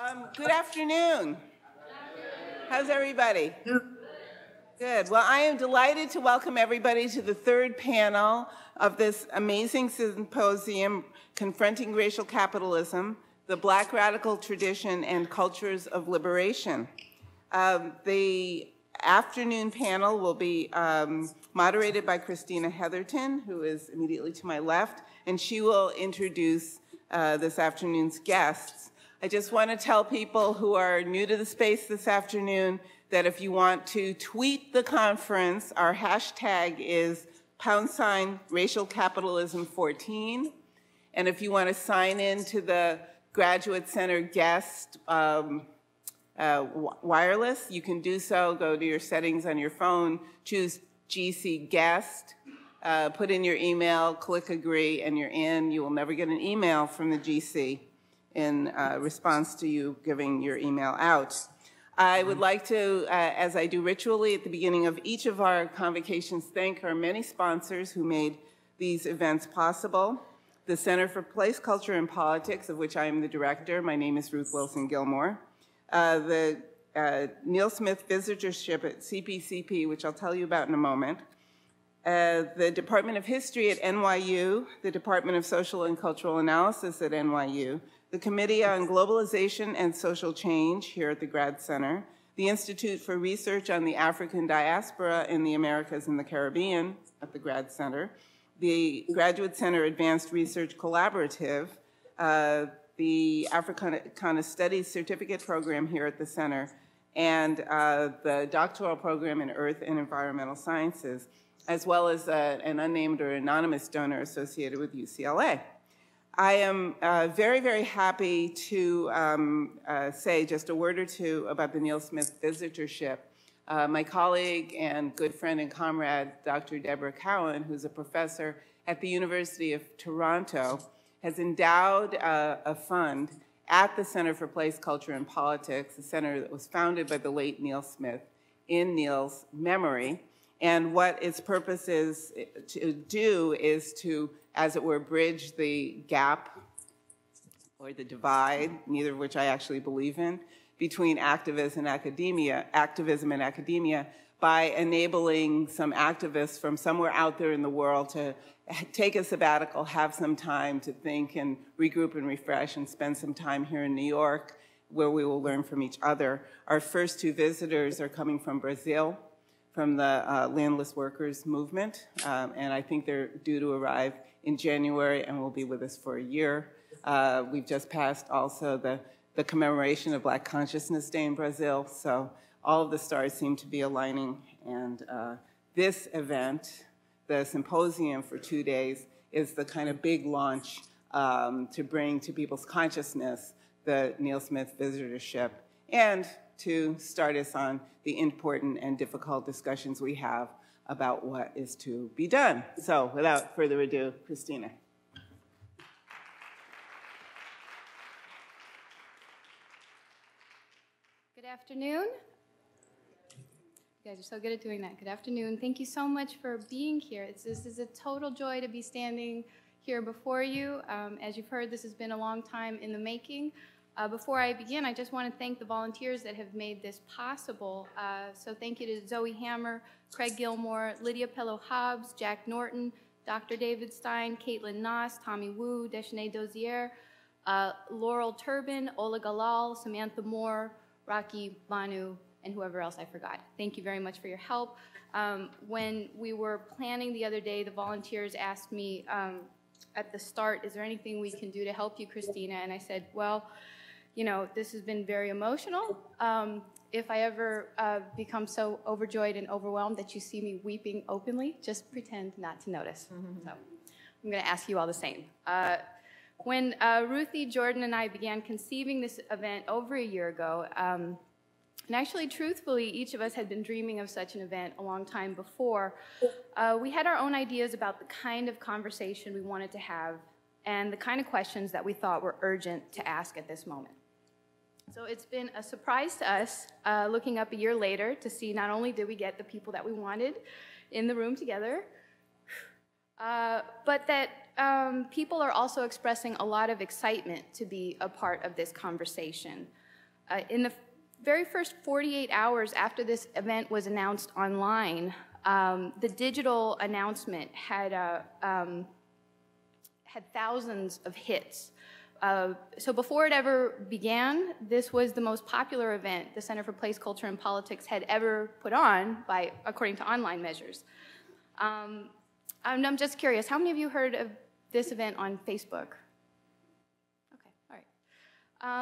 Um, good afternoon. How's everybody? Good. Well, I am delighted to welcome everybody to the third panel of this amazing symposium, Confronting Racial Capitalism, the Black Radical Tradition and Cultures of Liberation. Um, the afternoon panel will be um, moderated by Christina Heatherton, who is immediately to my left, and she will introduce uh, this afternoon's guests. I just want to tell people who are new to the space this afternoon that if you want to tweet the conference, our hashtag is pound sign racial capitalism 14. And if you want to sign in to the Graduate Center guest um, uh, wireless, you can do so. Go to your settings on your phone, choose GC guest, uh, put in your email, click agree, and you're in. You will never get an email from the GC in uh, response to you giving your email out. I would like to, uh, as I do ritually at the beginning of each of our convocations, thank our many sponsors who made these events possible. The Center for Place, Culture, and Politics, of which I am the director. My name is Ruth Wilson Gilmore. Uh, the uh, Neil Smith Visitorship at CPCP, which I'll tell you about in a moment. Uh, the Department of History at NYU, the Department of Social and Cultural Analysis at NYU, the Committee on Globalization and Social Change here at the Grad Center, the Institute for Research on the African Diaspora in the Americas and the Caribbean at the Grad Center, the Graduate Center Advanced Research Collaborative, uh, the Africana Studies Certificate Program here at the center, and uh, the doctoral program in Earth and Environmental Sciences, as well as uh, an unnamed or anonymous donor associated with UCLA. I am uh, very, very happy to um, uh, say just a word or two about the Neil Smith visitorship. Uh, my colleague and good friend and comrade, Dr. Deborah Cowen, who's a professor at the University of Toronto, has endowed uh, a fund at the Center for Place, Culture, and Politics, a center that was founded by the late Neil Smith in Neil's memory. And what its purpose is to do is to as it were, bridge the gap or the divide, neither of which I actually believe in, between activism and academia, activism and academia by enabling some activists from somewhere out there in the world to take a sabbatical, have some time to think and regroup and refresh and spend some time here in New York where we will learn from each other. Our first two visitors are coming from Brazil, from the uh, landless workers movement, um, and I think they're due to arrive in January and will be with us for a year. Uh, we've just passed also the, the commemoration of Black Consciousness Day in Brazil, so all of the stars seem to be aligning. And uh, this event, the symposium for two days, is the kind of big launch um, to bring to people's consciousness the Neil Smith visitorship and to start us on the important and difficult discussions we have about what is to be done. So without further ado, Christina. Good afternoon. You guys are so good at doing that. Good afternoon. Thank you so much for being here. It's, this is a total joy to be standing here before you. Um, as you've heard, this has been a long time in the making. Uh, before I begin, I just want to thank the volunteers that have made this possible. Uh, so thank you to Zoe Hammer, Craig Gilmore, Lydia Pelot-Hobbs, Jack Norton, Dr. David Stein, Caitlin Noss, Tommy Wu, Deshane Dozier, uh, Laurel Turbin, Ola Galal, Samantha Moore, Rocky Banu, and whoever else I forgot. Thank you very much for your help. Um, when we were planning the other day, the volunteers asked me um, at the start, is there anything we can do to help you, Christina? And I said, well, you know, this has been very emotional. Um, if I ever uh, become so overjoyed and overwhelmed that you see me weeping openly, just pretend not to notice. Mm-hmm. So I'm going to ask you all the same. Uh, when uh, Ruthie, Jordan, and I began conceiving this event over a year ago, um, and actually, truthfully, each of us had been dreaming of such an event a long time before. Uh, we had our own ideas about the kind of conversation we wanted to have and the kind of questions that we thought were urgent to ask at this moment. So it's been a surprise to us uh, looking up a year later to see not only did we get the people that we wanted in the room together, uh, but that um, people are also expressing a lot of excitement to be a part of this conversation. Uh, in the very first 48 hours after this event was announced online, um, the digital announcement had, uh, um, had thousands of hits. Uh, so before it ever began, this was the most popular event the Center for Place, Culture, and Politics had ever put on, by according to online measures. Um, I'm, I'm just curious, how many of you heard of this event on Facebook? Okay, all right.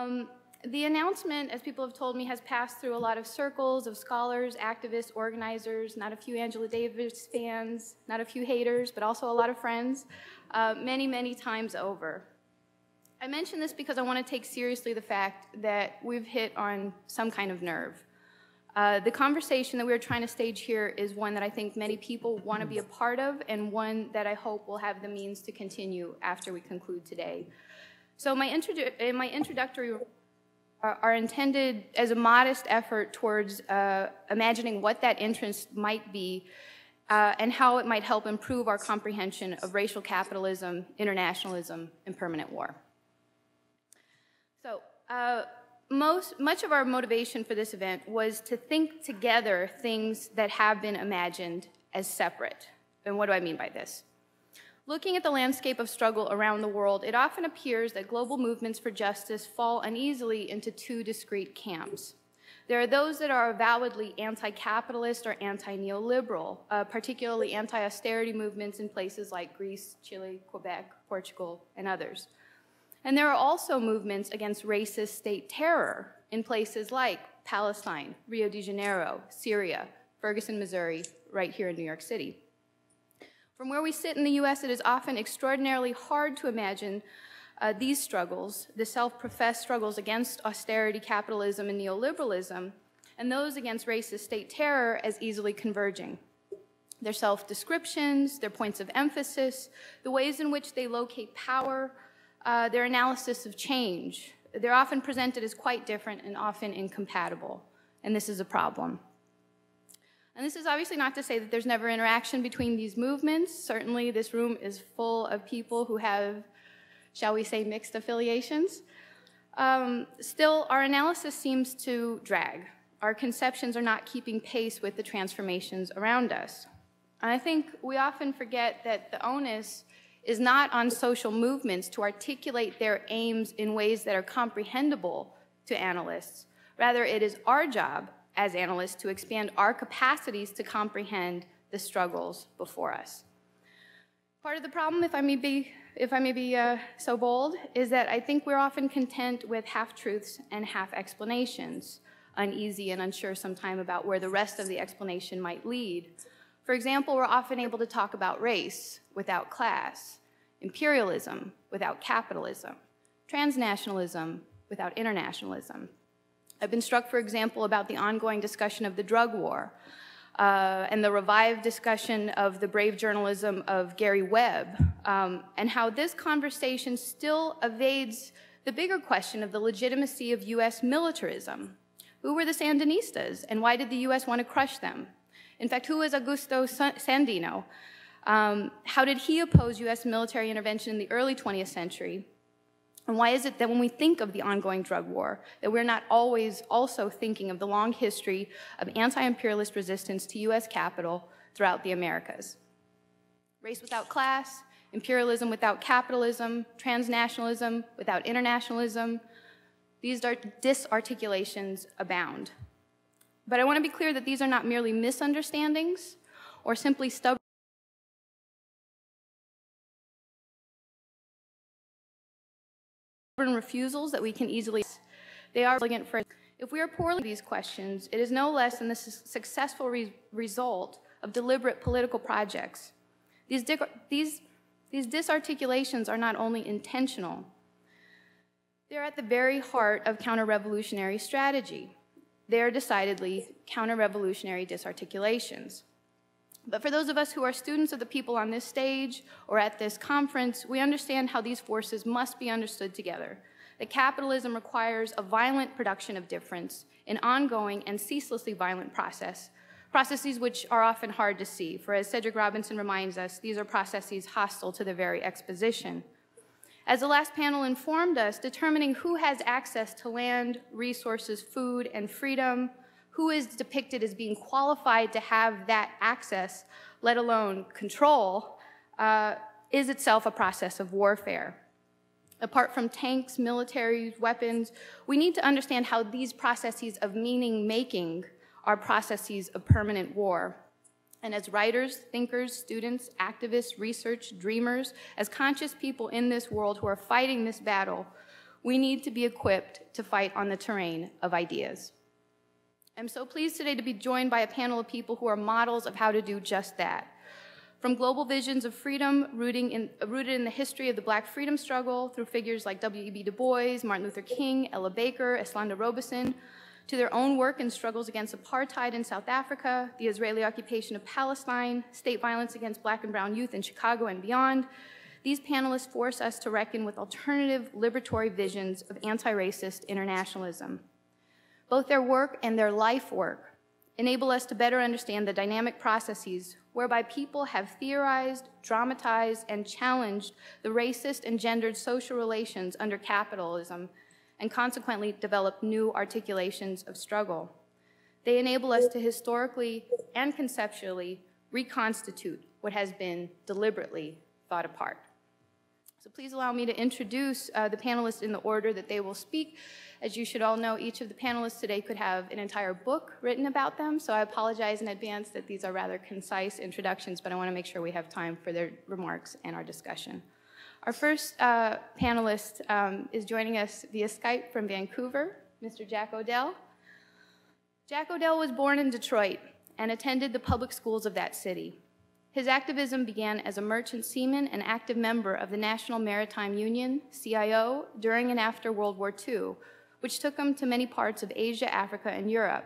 Um, the announcement, as people have told me, has passed through a lot of circles of scholars, activists, organizers, not a few Angela Davis fans, not a few haters, but also a lot of friends, uh, many, many times over. I mention this because I want to take seriously the fact that we've hit on some kind of nerve. Uh, the conversation that we're trying to stage here is one that I think many people want to be a part of and one that I hope will have the means to continue after we conclude today. So my, introdu my introductory are, are intended as a modest effort towards uh, imagining what that interest might be uh, and how it might help improve our comprehension of racial capitalism, internationalism, and permanent war. Uh, most, much of our motivation for this event was to think together things that have been imagined as separate. And what do I mean by this? Looking at the landscape of struggle around the world, it often appears that global movements for justice fall uneasily into two discrete camps. There are those that are avowedly anti capitalist or anti neoliberal, uh, particularly anti austerity movements in places like Greece, Chile, Quebec, Portugal, and others. And there are also movements against racist state terror in places like Palestine, Rio de Janeiro, Syria, Ferguson, Missouri, right here in New York City. From where we sit in the US, it is often extraordinarily hard to imagine uh, these struggles, the self professed struggles against austerity, capitalism, and neoliberalism, and those against racist state terror as easily converging. Their self descriptions, their points of emphasis, the ways in which they locate power, uh, their analysis of change, they're often presented as quite different and often incompatible, and this is a problem. And this is obviously not to say that there's never interaction between these movements. Certainly, this room is full of people who have, shall we say, mixed affiliations. Um, still, our analysis seems to drag. Our conceptions are not keeping pace with the transformations around us. And I think we often forget that the onus is not on social movements to articulate their aims in ways that are comprehensible to analysts. Rather, it is our job as analysts to expand our capacities to comprehend the struggles before us. Part of the problem, if I may be, if I may be uh, so bold, is that I think we're often content with half truths and half explanations, uneasy and unsure sometimes about where the rest of the explanation might lead. For example, we're often able to talk about race without class, imperialism without capitalism, transnationalism without internationalism, I've been struck, for example, about the ongoing discussion of the drug war uh, and the revived discussion of the brave journalism of Gary Webb, um, and how this conversation still evades the bigger question of the legitimacy of U.S. militarism. Who were the Sandinistas, and why did the U.S. want to crush them? In fact, who was Augusto Sandino? Um, how did he oppose U.S. military intervention in the early 20th century? And why is it that when we think of the ongoing drug war, that we're not always also thinking of the long history of anti-imperialist resistance to U.S. capital throughout the Americas? Race without class, imperialism without capitalism, transnationalism without internationalism, these disarticulations abound. But I want to be clear that these are not merely misunderstandings or simply stubborn refusals that we can easily they are elegant for if we are poorly these questions it is no less than the su successful re result of deliberate political projects. These, these, these disarticulations are not only intentional they're at the very heart of counter-revolutionary strategy they're decidedly counter-revolutionary disarticulations but for those of us who are students of the people on this stage or at this conference, we understand how these forces must be understood together. That capitalism requires a violent production of difference, an ongoing and ceaselessly violent process, processes which are often hard to see, for as Cedric Robinson reminds us, these are processes hostile to the very exposition. As the last panel informed us, determining who has access to land, resources, food, and freedom, who is depicted as being qualified to have that access, let alone control, uh, is itself a process of warfare. Apart from tanks, military weapons, we need to understand how these processes of meaning making are processes of permanent war. And as writers, thinkers, students, activists, research, dreamers, as conscious people in this world who are fighting this battle, we need to be equipped to fight on the terrain of ideas. I'm so pleased today to be joined by a panel of people who are models of how to do just that. From global visions of freedom in, rooted in the history of the black freedom struggle through figures like W.E.B. Du Bois, Martin Luther King, Ella Baker, Eslanda Robeson, to their own work and struggles against apartheid in South Africa, the Israeli occupation of Palestine, state violence against black and brown youth in Chicago and beyond, these panelists force us to reckon with alternative liberatory visions of anti-racist internationalism. Both their work and their life work enable us to better understand the dynamic processes whereby people have theorized, dramatized, and challenged the racist and gendered social relations under capitalism, and consequently develop new articulations of struggle. They enable us to historically and conceptually reconstitute what has been deliberately thought apart. So please allow me to introduce uh, the panelists in the order that they will speak. As you should all know, each of the panelists today could have an entire book written about them, so I apologize in advance that these are rather concise introductions, but I want to make sure we have time for their remarks and our discussion. Our first uh, panelist um, is joining us via Skype from Vancouver, Mr. Jack O'Dell. Jack O'Dell was born in Detroit and attended the public schools of that city. His activism began as a merchant seaman and active member of the National Maritime Union, CIO, during and after World War II, which took him to many parts of Asia, Africa, and Europe.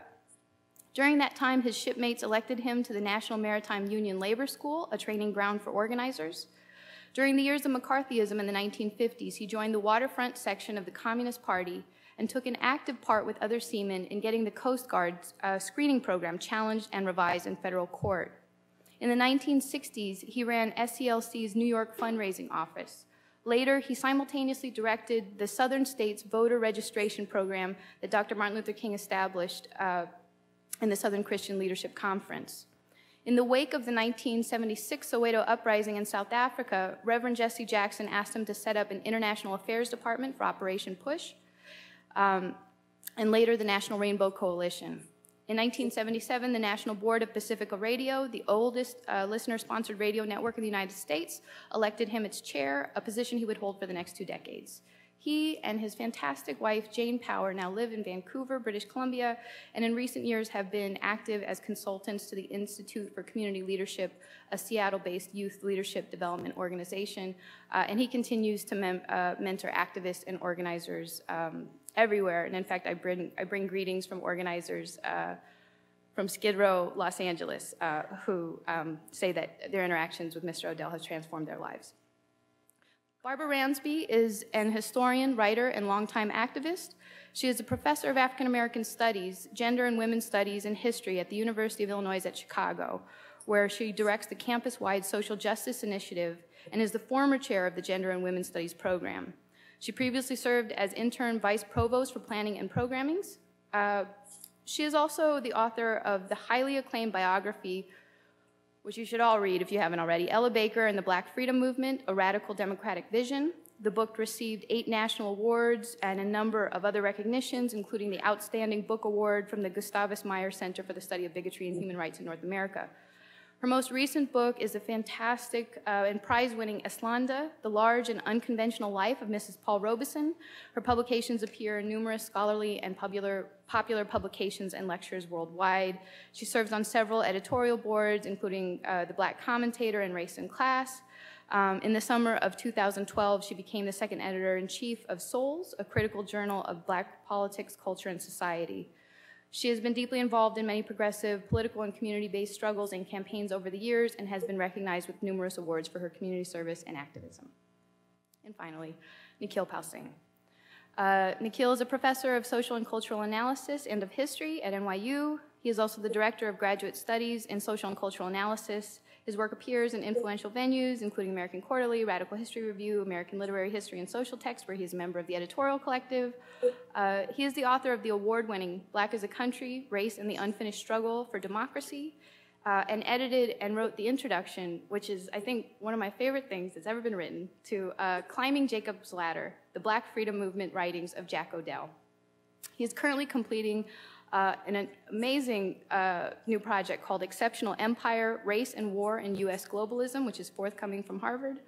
During that time, his shipmates elected him to the National Maritime Union Labor School, a training ground for organizers. During the years of McCarthyism in the 1950s, he joined the waterfront section of the Communist Party and took an active part with other seamen in getting the Coast Guard's uh, screening program challenged and revised in federal court. In the 1960s, he ran SCLC's New York fundraising office. Later, he simultaneously directed the Southern States voter registration program that Dr. Martin Luther King established uh, in the Southern Christian Leadership Conference. In the wake of the 1976 Soweto uprising in South Africa, Reverend Jesse Jackson asked him to set up an international affairs department for Operation Push, um, and later the National Rainbow Coalition. In 1977, the National Board of Pacifica Radio, the oldest uh, listener-sponsored radio network in the United States, elected him its chair, a position he would hold for the next two decades. He and his fantastic wife, Jane Power, now live in Vancouver, British Columbia, and in recent years have been active as consultants to the Institute for Community Leadership, a Seattle-based youth leadership development organization. Uh, and he continues to uh, mentor activists and organizers um, everywhere. And in fact, I bring, I bring greetings from organizers uh, from Skid Row, Los Angeles, uh, who um, say that their interactions with Mr. O'Dell has transformed their lives. Barbara Ransby is an historian, writer, and longtime activist. She is a professor of African American Studies, Gender and Women's Studies, and History at the University of Illinois at Chicago, where she directs the campus wide social justice initiative and is the former chair of the Gender and Women's Studies program. She previously served as intern vice provost for planning and programmings. Uh, she is also the author of the highly acclaimed biography, which you should all read if you haven't already, Ella Baker and the Black Freedom Movement, A Radical Democratic Vision. The book received eight national awards and a number of other recognitions, including the Outstanding Book Award from the Gustavus Myers Center for the Study of Bigotry and Human Rights in North America. Her most recent book is the fantastic uh, and prize-winning Eslanda, The Large and Unconventional Life of Mrs. Paul Robeson. Her publications appear in numerous scholarly and popular, popular publications and lectures worldwide. She serves on several editorial boards, including uh, the Black Commentator and Race and Class. Um, in the summer of 2012, she became the second editor-in-chief of Souls, a critical journal of Black politics, culture, and society. She has been deeply involved in many progressive political and community-based struggles and campaigns over the years and has been recognized with numerous awards for her community service and activism. And finally, Nikhil Pal Singh. Uh, Nikhil is a professor of social and cultural analysis and of history at NYU. He is also the director of graduate studies in social and cultural analysis His work appears in influential venues, including American Quarterly, Radical History Review, American Literary History and Social Text, where he's a member of the editorial collective. Uh, he is the author of the award-winning Black Is a Country, Race and the Unfinished Struggle for Democracy, uh, and edited and wrote the introduction, which is, I think, one of my favorite things that's ever been written, to uh, Climbing Jacob's Ladder, the Black Freedom Movement writings of Jack O'Dell. He is currently completing uh, an amazing uh, new project called Exceptional Empire, Race and War in U.S. Globalism, which is forthcoming from Harvard.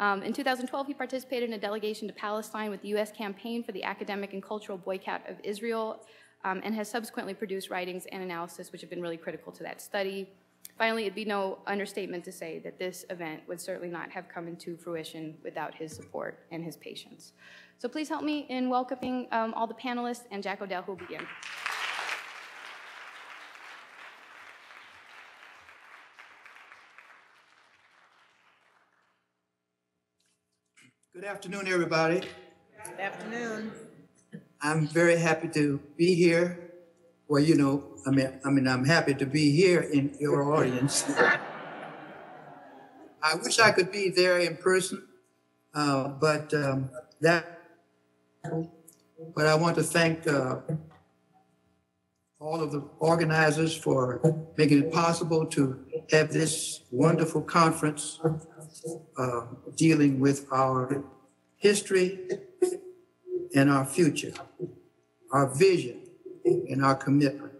Um, in 2012, he participated in a delegation to Palestine with the U.S. campaign for the academic and cultural boycott of Israel, um, and has subsequently produced writings and analysis which have been really critical to that study. Finally, it'd be no understatement to say that this event would certainly not have come into fruition without his support and his patience. So please help me in welcoming um, all the panelists and Jack O'Dell who will begin. Good afternoon, everybody. Good afternoon. I'm very happy to be here. Well, you know, I mean, I mean, I'm happy to be here in your audience. I wish I could be there in person, uh, but um, that. But I want to thank uh, all of the organizers for making it possible to have this wonderful conference dealing with our history and our future, our vision and our commitment.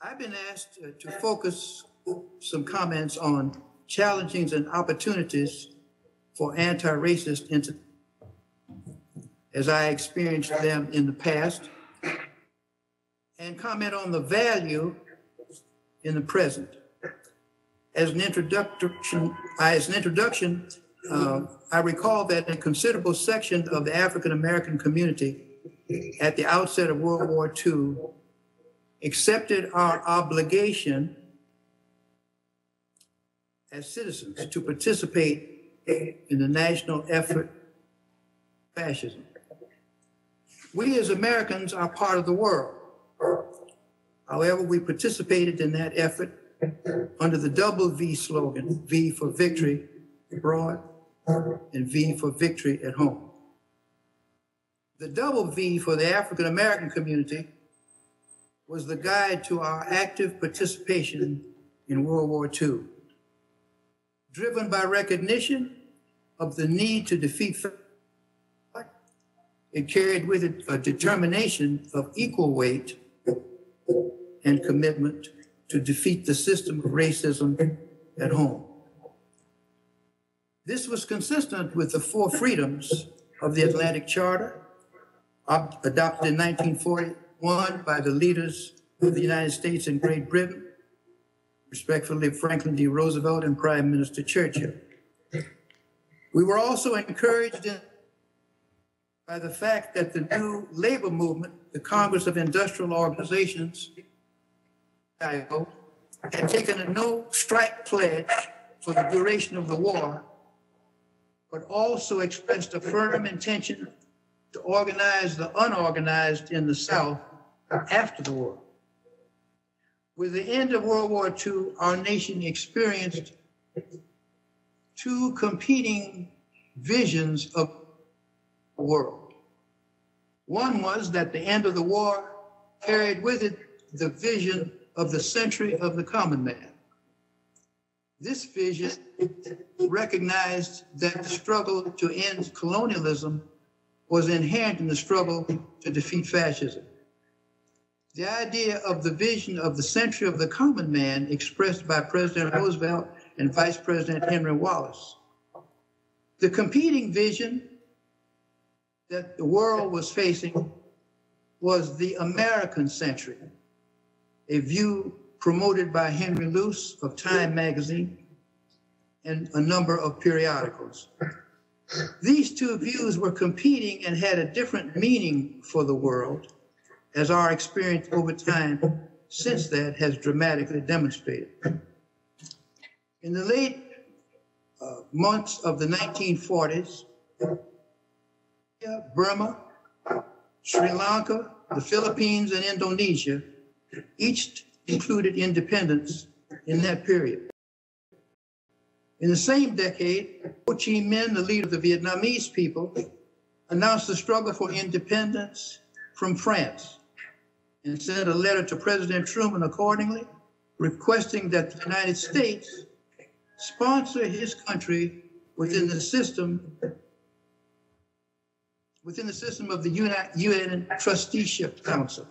I've been asked uh, to focus some comments on challenges and opportunities for anti-racist as I experienced them in the past and comment on the value in the present. As an introduction, as an introduction, uh, I recall that a considerable section of the African American community at the outset of World War II accepted our obligation as citizens to participate in the national effort fascism. We as Americans are part of the world. However, we participated in that effort under the double V slogan, V for victory abroad and V for victory at home. The double V for the African American community was the guide to our active participation in World War II. Driven by recognition of the need to defeat it carried with it a determination of equal weight and commitment to defeat the system of racism at home. This was consistent with the four freedoms of the Atlantic Charter, adopted in 1941 by the leaders of the United States and Great Britain, respectfully Franklin D. Roosevelt and Prime Minister Churchill. We were also encouraged by the fact that the new labor movement, the Congress of Industrial Organizations, had taken a no strike pledge for the duration of the war, but also expressed a firm intention to organize the unorganized in the South after the war. With the end of World War II, our nation experienced two competing visions of the world. One was that the end of the war carried with it the vision of the century of the common man. This vision recognized that the struggle to end colonialism was inherent in the struggle to defeat fascism. The idea of the vision of the century of the common man expressed by President Roosevelt and Vice President Henry Wallace. The competing vision that the world was facing was the American century, a view promoted by Henry Luce of Time magazine and a number of periodicals. These two views were competing and had a different meaning for the world, as our experience over time since that has dramatically demonstrated. In the late uh, months of the 1940s, Burma, Sri Lanka, the Philippines, and Indonesia each included independence in that period. In the same decade, Ho Chi Minh, the leader of the Vietnamese people, announced the struggle for independence from France and sent a letter to President Truman accordingly, requesting that the United States sponsor his country within the system within the system of the UN Trusteeship Council.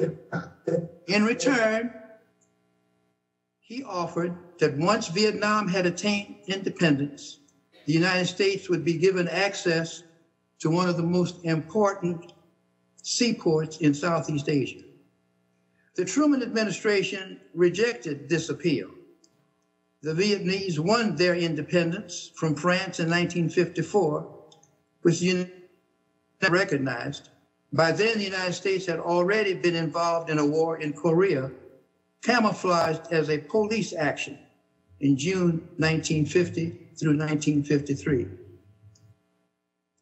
In return, he offered that once Vietnam had attained independence, the United States would be given access to one of the most important seaports in Southeast Asia. The Truman administration rejected this appeal. The Vietnamese won their independence from France in 1954, which the recognized. By then, the United States had already been involved in a war in Korea, camouflaged as a police action in June 1950 through 1953.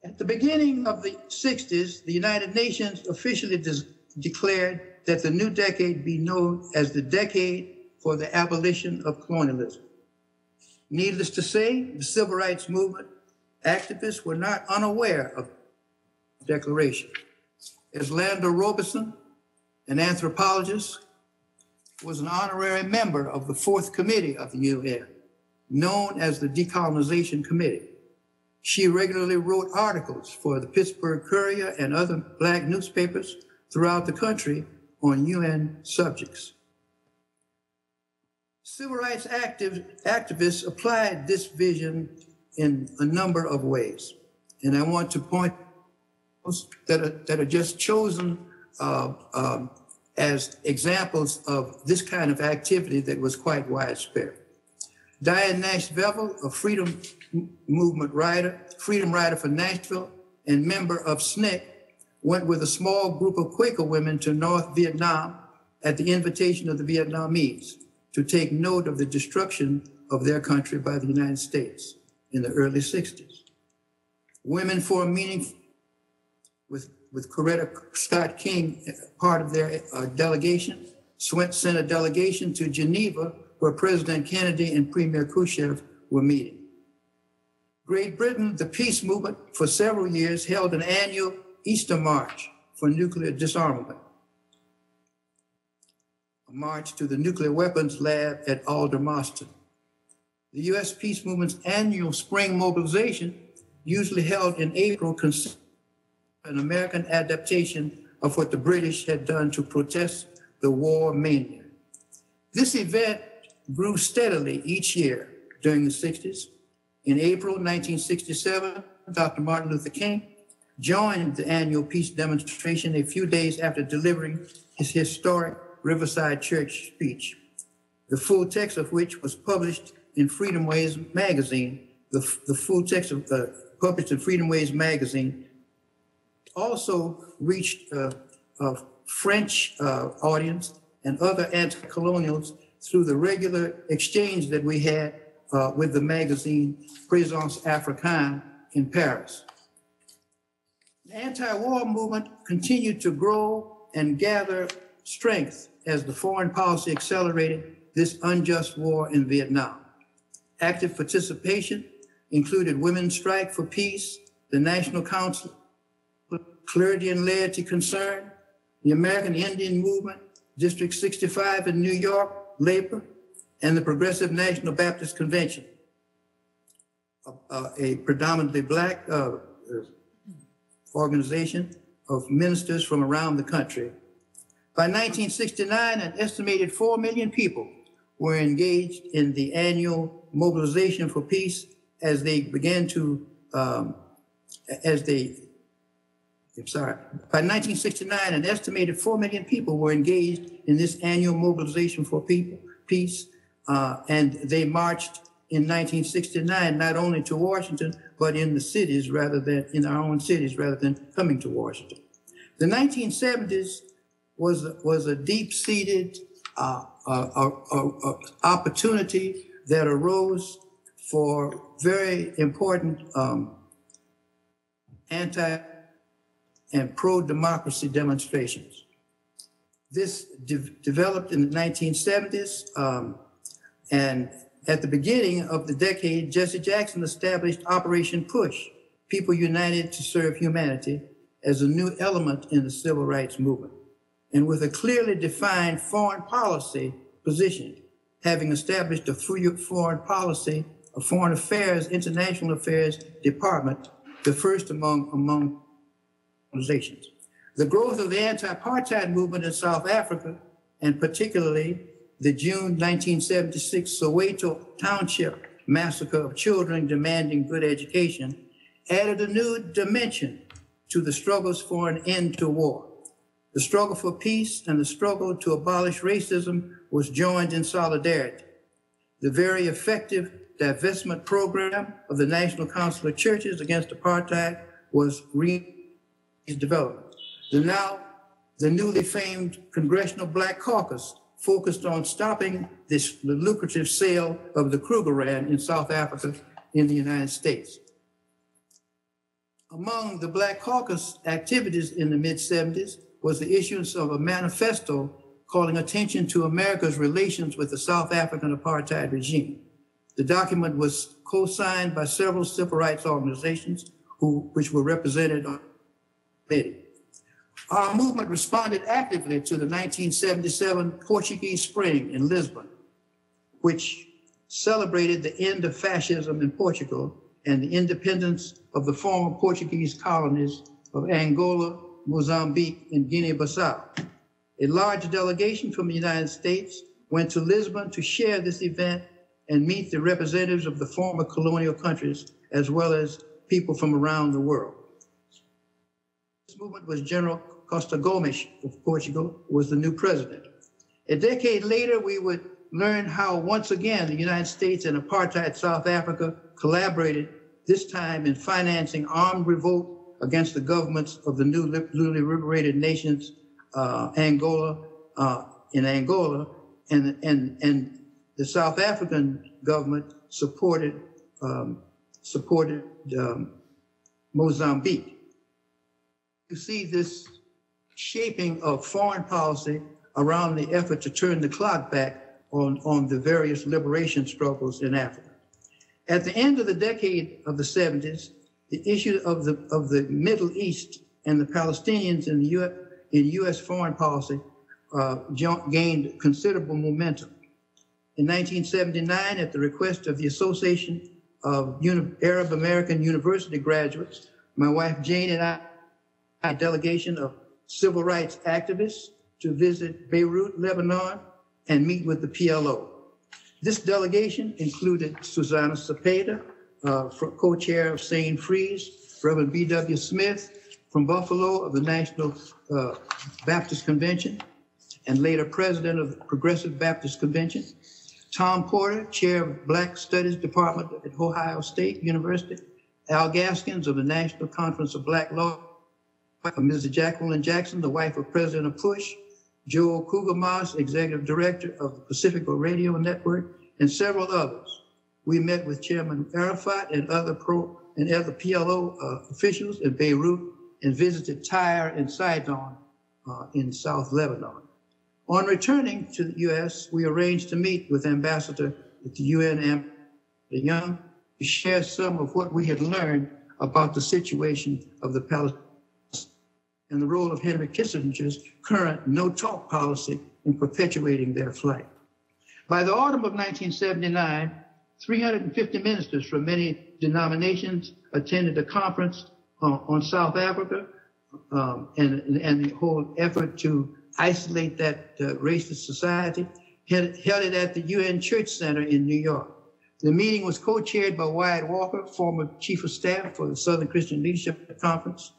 At the beginning of the 60s, the United Nations officially declared that the new decade be known as the decade for the abolition of colonialism. Needless to say, the civil rights movement activists were not unaware of Declaration. Eslanda Robeson, an anthropologist, was an honorary member of the Fourth Committee of the UN, known as the Decolonization Committee. She regularly wrote articles for the Pittsburgh Courier and other Black newspapers throughout the country on UN subjects. Civil rights active, activists applied this vision in a number of ways. And I want to point that are, that are just chosen uh, um, as examples of this kind of activity that was quite widespread. Diane Nash Bevel, a freedom movement writer, freedom writer for Nashville, and member of SNCC, went with a small group of Quaker women to North Vietnam at the invitation of the Vietnamese to take note of the destruction of their country by the United States in the early 60s. Women for a Meaningful with, with Coretta Scott King, part of their uh, delegation, Swint sent a delegation to Geneva where President Kennedy and Premier Khrushchev were meeting. Great Britain, the peace movement, for several years held an annual Easter March for nuclear disarmament, a march to the nuclear weapons lab at Aldermaston. The U.S. peace movement's annual spring mobilization, usually held in April, consisted an American adaptation of what the British had done to protest the war mania. This event grew steadily each year during the 60s. In April 1967, Dr. Martin Luther King joined the annual peace demonstration a few days after delivering his historic Riverside Church speech, the full text of which was published in Freedom Ways magazine. The, the full text of, uh, published in Freedom Ways magazine also reached uh, a French uh, audience and other anti-colonials through the regular exchange that we had uh, with the magazine Présence Africaine in Paris. The anti-war movement continued to grow and gather strength as the foreign policy accelerated this unjust war in Vietnam. Active participation included Women's Strike for Peace, the National Council Clergy and Laity Concern, the American Indian Movement, District 65 in New York, Labor, and the Progressive National Baptist Convention, a, a predominantly black uh, organization of ministers from around the country. By 1969, an estimated 4 million people were engaged in the annual mobilization for peace as they began to, um, as they Sorry. By 1969, an estimated 4 million people were engaged in this annual mobilization for people, peace, uh, and they marched in 1969 not only to Washington, but in the cities rather than in our own cities rather than coming to Washington. The 1970s was, was a deep-seated uh, uh, uh, opportunity that arose for very important um, anti and pro-democracy demonstrations. This de developed in the 1970s um, And at the beginning of the decade, Jesse Jackson established Operation Push, People United to Serve Humanity, as a new element in the civil rights movement. And with a clearly defined foreign policy position, having established a foreign policy, a foreign affairs, international affairs department, the first among, among organizations. The growth of the anti-apartheid movement in South Africa, and particularly the June 1976 Soweto Township massacre of children demanding good education, added a new dimension to the struggles for an end to war. The struggle for peace and the struggle to abolish racism was joined in solidarity. The very effective divestment program of the National Council of Churches against apartheid was re-development. The now, the newly famed Congressional Black Caucus focused on stopping this lucrative sale of the Krugerrand in South Africa in the United States. Among the Black Caucus activities in the mid 70s was the issuance of a manifesto calling attention to America's relations with the South African apartheid regime. The document was co-signed by several civil rights organizations who, which were represented on committee. Our movement responded actively to the 1977 Portuguese Spring in Lisbon, which celebrated the end of fascism in Portugal and the independence of the former Portuguese colonies of Angola, Mozambique, and Guinea-Bissau. A large delegation from the United States went to Lisbon to share this event and meet the representatives of the former colonial countries, as well as people from around the world. Movement was General Costa Gomes of Portugal was the new president. A decade later, we would learn how once again the United States and apartheid South Africa collaborated, this time in financing armed revolt against the governments of the new, newly liberated nations, uh, Angola, uh, in Angola, and, and, and the South African government supported, um, supported um, Mozambique. You see this shaping of foreign policy around the effort to turn the clock back on, on the various liberation struggles in Africa. At the end of the decade of the 70s, the issue of the, of the Middle East and the Palestinians in, the U, in U.S. foreign policy uh, gained considerable momentum. In 1979, at the request of the Association of Uni Arab American University graduates, my wife Jane and I, a delegation of civil rights activists to visit Beirut, Lebanon, and meet with the PLO. This delegation included Susanna Cepeda, uh, co-chair of Sane Freeze, Reverend B.W. Smith from Buffalo of the National uh, Baptist Convention, and later president of the Progressive Baptist Convention, Tom Porter, chair of Black Studies Department at Ohio State University, Al Gaskins of the National Conference of Black Law Mrs. Jacqueline Jackson, the wife of President of Push, Joel Kugelmass, Executive Director of the Pacifica Radio Network, and several others. We met with Chairman Arafat and other pro and other PLO uh, officials in Beirut and visited Tyre and Sidon uh, in South Lebanon. On returning to the U.S., we arranged to meet with Ambassador at the UN, the Young, to share some of what we had learned about the situation of the Palestinians and the role of Henry Kissinger's current no talk policy in perpetuating their flight. By the autumn of 1979, 350 ministers from many denominations attended a conference uh, on South Africa um, and, and the whole effort to isolate that uh, racist society, held, held it at the UN Church Center in New York. The meeting was co-chaired by Wyatt Walker, former chief of staff for the Southern Christian Leadership Conference,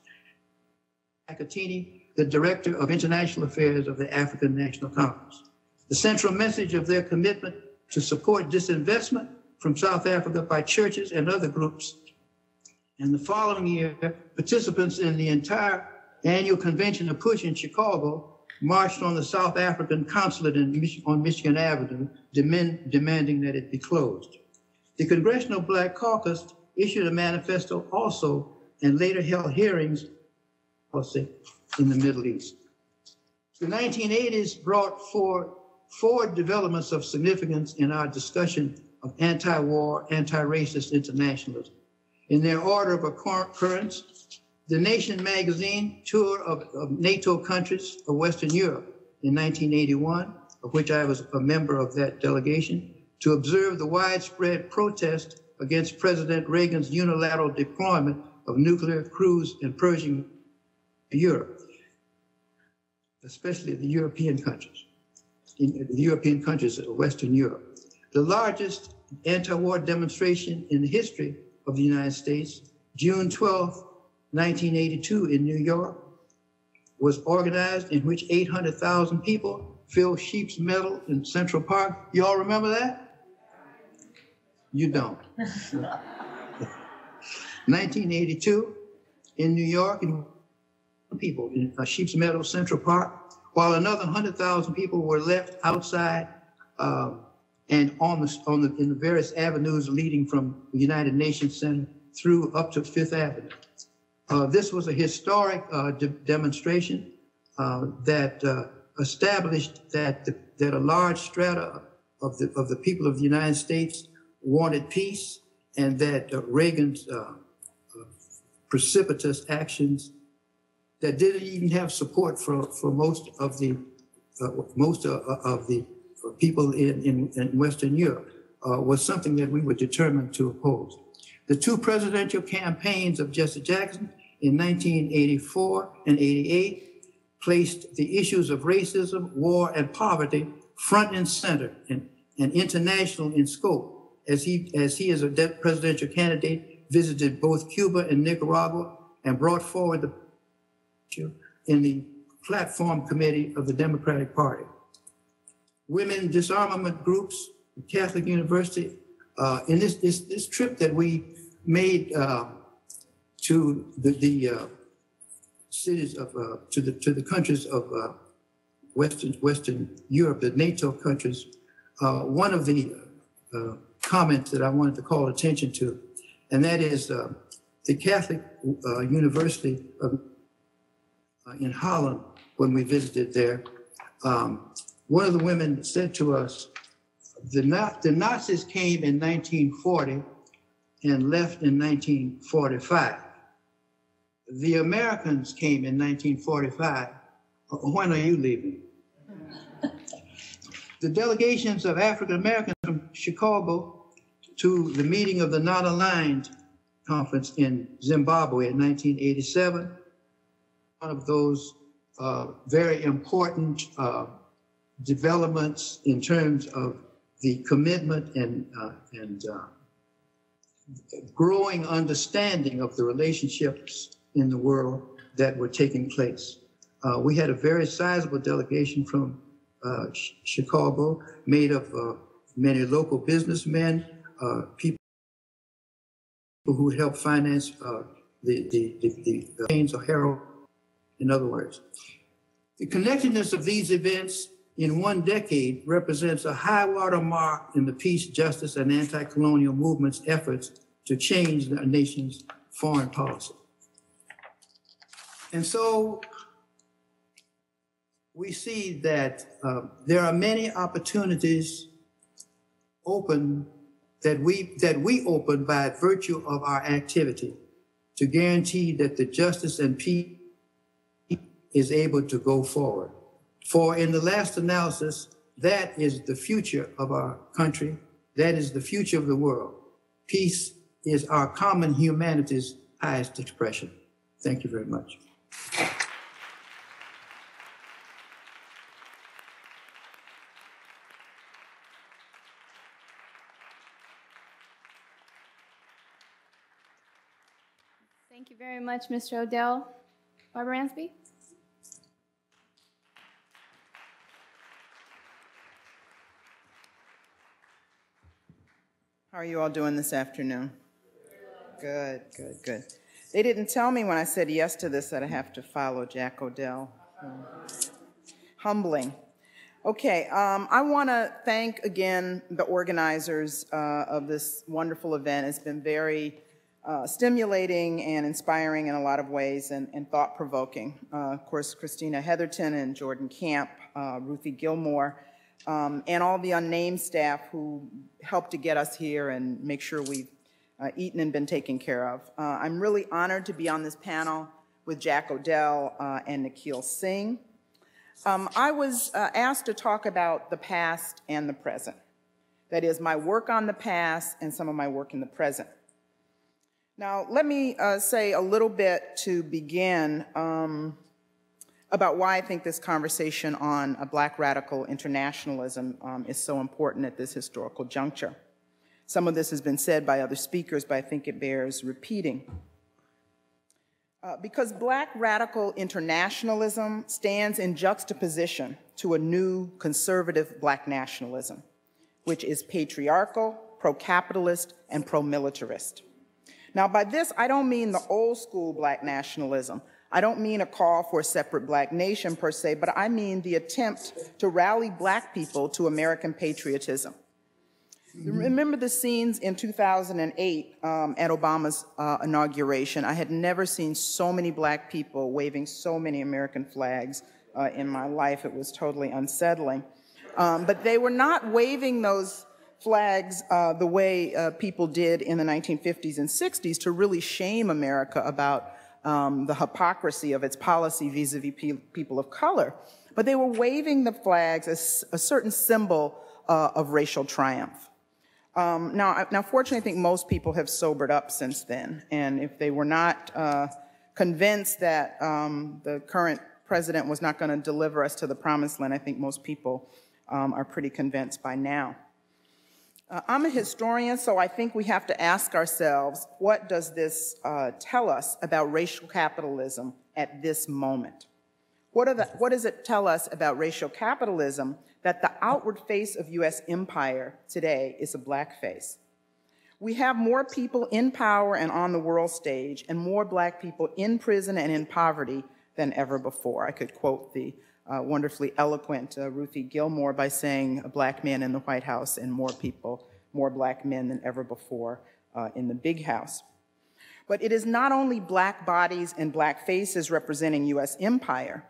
Akatini, the Director of International Affairs of the African National Congress. The central message of their commitment to support disinvestment from South Africa by churches and other groups. And the following year, participants in the entire annual convention of Push in Chicago marched on the South African consulate Mich on Michigan Avenue, demand demanding that it be closed. The Congressional Black Caucus issued a manifesto also and later held hearings policy in the Middle East. The 1980s brought forth four developments of significance in our discussion of anti-war, anti-racist internationalism. In their order of occurrence, the Nation magazine tour of, of NATO countries of Western Europe in 1981, of which I was a member of that delegation, to observe the widespread protest against President Reagan's unilateral deployment of nuclear cruise in Persian Europe, especially the European countries, in the European countries of Western Europe. The largest anti-war demonstration in the history of the United States, June 12, 1982 in New York, was organized in which 800,000 people filled Sheep's Meadow in Central Park. You all remember that? You don't. 1982 in New York, and people in uh, Sheep's Meadow Central Park, while another 100,000 people were left outside uh, and on the, on the, in the various avenues leading from the United Nations Center through up to Fifth Avenue. Uh, this was a historic uh, de demonstration uh, that uh, established that the, that a large strata of the of the people of the United States wanted peace, and that Reagan's precipitous actions that didn't even have support for for most of the uh, most of, of the people in, in, in Western Europe was something that we were determined to oppose. The two presidential campaigns of Jesse Jackson in 1984 and 88 placed the issues of racism, war, and poverty front and center and, and international in scope as he, as he as a presidential candidate visited both Cuba and Nicaragua and brought forward the in the platform committee of the Democratic Party. Women disarmament groups, Catholic University, uh, in this, this, this trip that we made uh, to the, the uh, cities of uh, to the to the countries of uh, Western Western Europe, the NATO countries. Uh, one of the comments that I wanted to call attention to, and that is the Catholic University of, in Holland. When we visited there, um, one of the women said to us, "the, the Nazis came in 1940." and left in 1945. The Americans came in 1945. When are you leaving? the delegations of African Americans from Chicago to the meeting of the Not Aligned conference in Zimbabwe in 1987. One of those uh, very important uh, developments in terms of the commitment and, uh, and uh, growing understanding of the relationships in the world that were taking place. Uh, we had a very sizable delegation from uh, Chicago, made up of many local businessmen, people who helped finance the, the, the, the of heroin, in other words. The connectedness of these events in one decade represents a high water mark in the peace, justice, and anti-colonial movement's efforts to change the nation's foreign policy. And so we see that uh, there are many opportunities open that we that we open by virtue of our activity to guarantee that the justice and peace is able to go forward. For in the last analysis, that is the future of our country. That is the future of the world. Peace is our common humanity's highest expression. Thank you very much. Thank you very much, Mr. O'Dell. Barbara Ransby? How are you all doing this afternoon? Good, good, good. They didn't tell me when I said yes to this that I have to follow Jack O'Dell. Um, humbling. Okay, um, I want to thank again the organizers uh, of this wonderful event. It's been very uh, stimulating and inspiring in a lot of ways and, and thought provoking. Uh, of course, Christina Heatherton and Jordan Camp, uh, Ruthie Gilmore, um, and all the unnamed staff who helped to get us here and make sure we've uh, eaten and been taken care of. Uh, I'm really honored to be on this panel with Jack O'Dell uh, and Nikhil Singh. Um, I was uh, asked to talk about the past and the present. That is, my work on the past and some of my work in the present. Now, let me uh, say a little bit to begin um, about why I think this conversation on black radical internationalism um, is so important at this historical juncture. Some of this has been said by other speakers, but I think it bears repeating. Uh, because black radical internationalism stands in juxtaposition to a new conservative black nationalism, which is patriarchal, pro capitalist, and pro militarist. Now, by this, I don't mean the old school black nationalism. I don't mean a call for a separate black nation per se, but I mean the attempt to rally black people to American patriotism. Mm-hmm. Remember the scenes in 2008 um, at Obama's uh, inauguration? I had never seen so many black people waving so many American flags uh, in my life. It was totally unsettling. Um, but they were not waving those flags uh, the way uh, people did in the 1950s and 60s to really shame America about um, the hypocrisy of its policy vis-a-vis pe people of color. But they were waving the flags as a certain symbol uh, of racial triumph. Um, now, now, fortunately, I think most people have sobered up since then. And if they were not uh, convinced that um, the current president was not going to deliver us to the promised land, I think most people um, are pretty convinced by now. Uh, I'm a historian, so I think we have to ask ourselves, what does this uh, tell us about racial capitalism at this moment? What, the, what, does it tell us about racial capitalism that the outward face of US empire today is a black face? We have more people in power and on the world stage and more black people in prison and in poverty than ever before. I could quote the uh, wonderfully eloquent uh, Ruthie Gilmore by saying a black man in the White House and more people, more black men than ever before uh, in the big house. But it is not only black bodies and black faces representing US empire,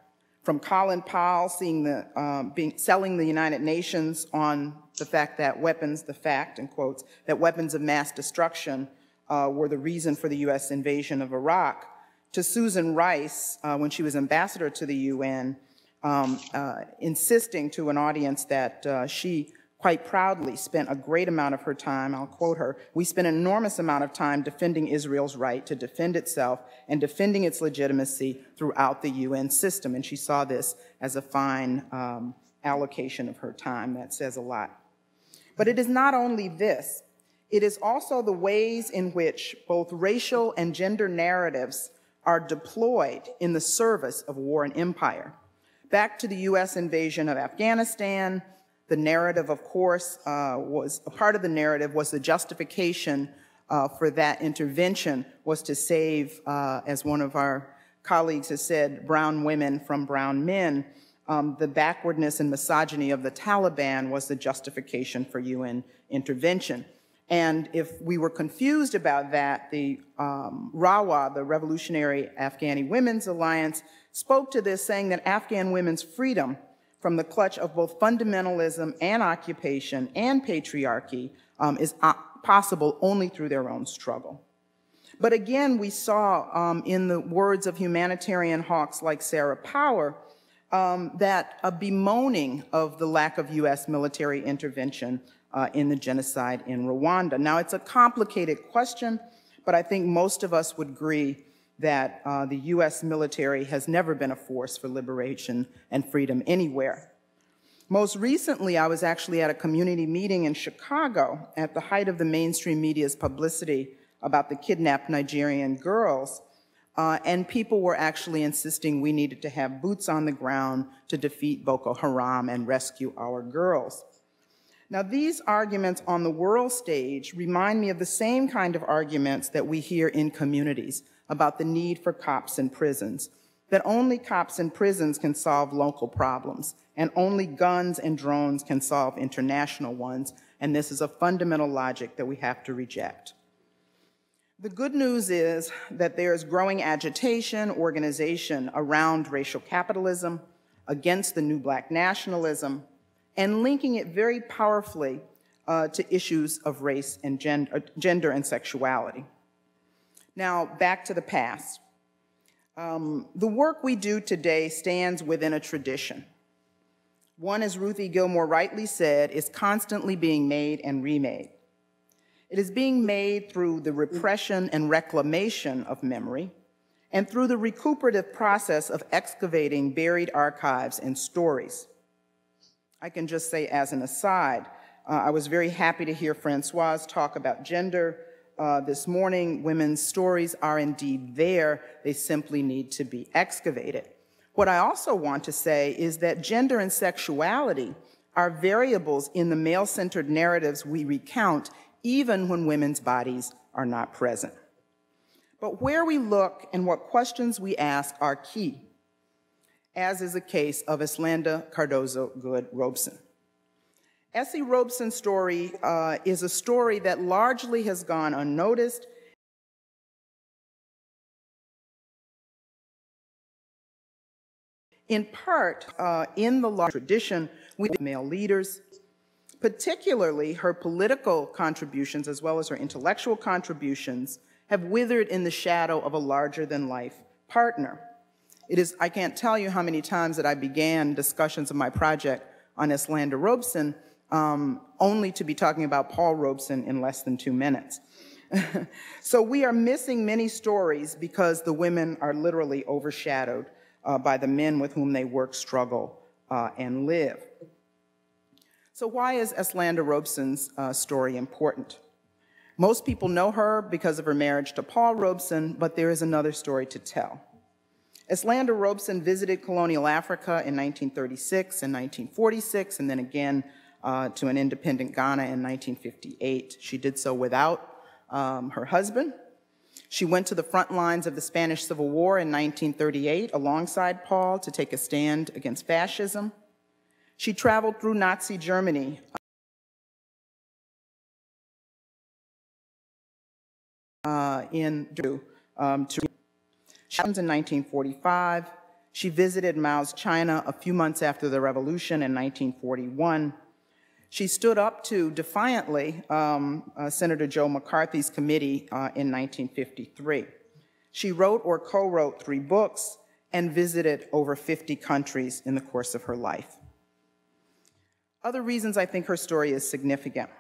from Colin Powell seeing the, um, being, selling the United Nations on the fact that weapons, the fact, in quotes, that weapons of mass destruction uh, were the reason for the US invasion of Iraq, to Susan Rice, uh, when she was ambassador to the UN, um, uh, insisting to an audience that uh, she quite proudly spent a great amount of her time, I'll quote her, we spent an enormous amount of time defending Israel's right to defend itself and defending its legitimacy throughout the UN system. And she saw this as a fine um, allocation of her time. That says a lot. But it is not only this, it is also the ways in which both racial and gender narratives are deployed in the service of war and empire. Back to the US invasion of Afghanistan, the narrative, of course, uh, was a part of the narrative was the justification uh, for that intervention was to save, uh, as one of our colleagues has said, brown women from brown men. Um, the backwardness and misogyny of the Taliban was the justification for UN intervention. And if we were confused about that, the um, RAWA, the Revolutionary Afghani Women's Alliance, spoke to this saying that Afghan women's freedom from the clutch of both fundamentalism and occupation and patriarchy um, is uh, possible only through their own struggle. But again, we saw um, in the words of humanitarian hawks like Sarah Power um, that a bemoaning of the lack of U.S. military intervention uh, in the genocide in Rwanda. Now, it's a complicated question, but I think most of us would agree that uh, the US military has never been a force for liberation and freedom anywhere. Most recently, I was actually at a community meeting in Chicago at the height of the mainstream media's publicity about the kidnapped Nigerian girls. Uh, and people were actually insisting we needed to have boots on the ground to defeat Boko Haram and rescue our girls. Now, these arguments on the world stage remind me of the same kind of arguments that we hear in communities about the need for cops in prisons, that only cops in prisons can solve local problems, and only guns and drones can solve international ones, and this is a fundamental logic that we have to reject. The good news is that there is growing agitation, organization around racial capitalism, against the new black nationalism, and linking it very powerfully uh, to issues of race and gender, uh, gender and sexuality. Now, back to the past. Um, the work we do today stands within a tradition. One, as Ruthie Gilmore rightly said, is constantly being made and remade. It is being made through the repression and reclamation of memory, and through the recuperative process of excavating buried archives and stories. I can just say, as an aside, uh, I was very happy to hear Francoise talk about gender uh, this morning. Women's stories are indeed there, they simply need to be excavated. What I also want to say is that gender and sexuality are variables in the male centered narratives we recount, even when women's bodies are not present. But where we look and what questions we ask are key, as is the case of Eslanda Cardozo Goode Robeson. Essie Robeson's story uh, is a story that largely has gone unnoticed. In part, uh, in the large tradition with male leaders, particularly her political contributions as well as her intellectual contributions have withered in the shadow of a larger than life partner. It is, I can't tell you how many times that I began discussions of my project on Eslanda Robeson um, only to be talking about Paul Robeson in less than two minutes. so we are missing many stories because the women are literally overshadowed uh, by the men with whom they work, struggle, uh, and live. So why is Eslanda Robeson's uh, story important? Most people know her because of her marriage to Paul Robeson, but there is another story to tell. Eslanda Robeson visited colonial Africa in 1936 and 1946, and then again uh, to an independent Ghana in 1958. She did so without um, her husband. She went to the front lines of the Spanish Civil War in 1938 alongside Paul to take a stand against fascism. She traveled through Nazi Germany uh, in um, to she in 1945. She visited Mao's China a few months after the revolution in 1941. She stood up to defiantly um, uh, Senator Joe McCarthy's committee uh, in 1953. She wrote or co wrote three books and visited over 50 countries in the course of her life. Other reasons I think her story is significant.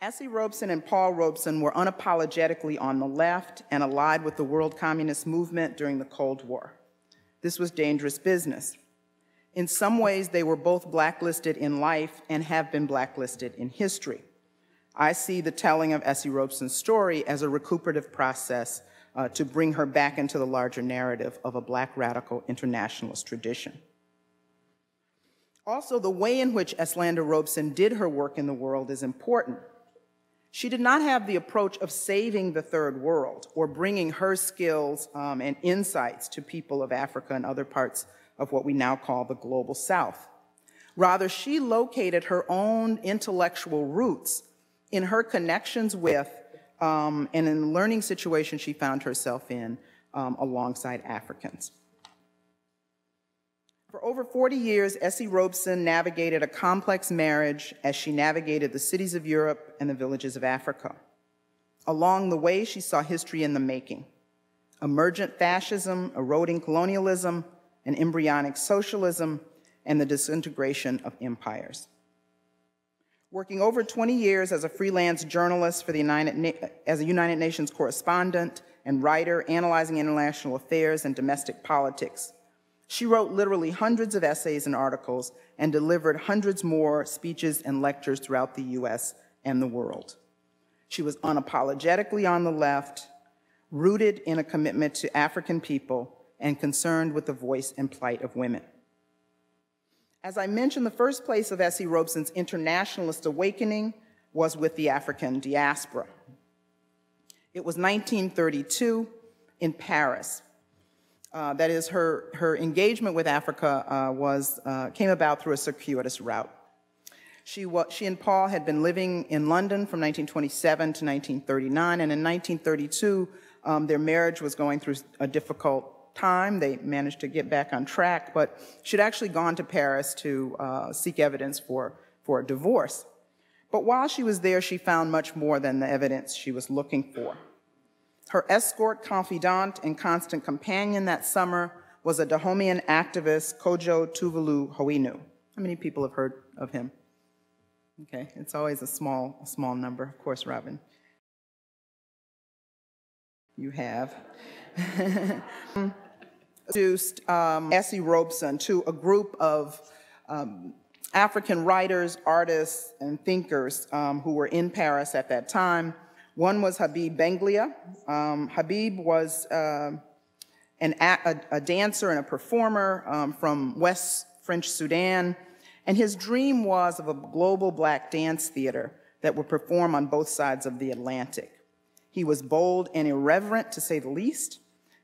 Essie Robeson and Paul Robeson were unapologetically on the left and allied with the world communist movement during the Cold War. This was dangerous business. In some ways, they were both blacklisted in life and have been blacklisted in history. I see the telling of Essie Robeson's story as a recuperative process uh, to bring her back into the larger narrative of a black radical internationalist tradition. Also, the way in which Eslanda Robeson did her work in the world is important. She did not have the approach of saving the third world or bringing her skills um, and insights to people of Africa and other parts of what we now call the global south. Rather, she located her own intellectual roots in her connections with um, and in the learning situation she found herself in um, alongside Africans. For over 40 years, Essie Robeson navigated a complex marriage as she navigated the cities of Europe and the villages of Africa. Along the way, she saw history in the making emergent fascism, eroding colonialism, and embryonic socialism, and the disintegration of empires. Working over 20 years as a freelance journalist for the United Na- as a United Nations correspondent and writer analyzing international affairs and domestic politics, she wrote literally hundreds of essays and articles and delivered hundreds more speeches and lectures throughout the US and the world. She was unapologetically on the left, rooted in a commitment to African people and concerned with the voice and plight of women. As I mentioned, the first place of Essie Robeson's internationalist awakening was with the African diaspora. It was 1932 in Paris. Uh, that is, her, her engagement with Africa uh, was, uh, came about through a circuitous route. She, she and Paul had been living in London from 1927 to 1939, and in 1932, um, their marriage was going through a difficult time. They managed to get back on track, but she'd actually gone to Paris to uh, seek evidence for, for a divorce. But while she was there, she found much more than the evidence she was looking for. Her escort, confidant, and constant companion that summer was a Dahomean activist, Kojo Tovalou Houénou. How many people have heard of him? Okay, it's always a small, a small number, of course, Robin. You have. Introduced um, Essie Robeson to a group of um, African writers, artists, and thinkers um, who were in Paris at that time. One was Habib Benglia. Um, Habib was uh, an, a, a, dancer and a performer um, from West French Sudan, and his dream was of a global black dance theater that would perform on both sides of the Atlantic. He was bold and irreverent, to say the least.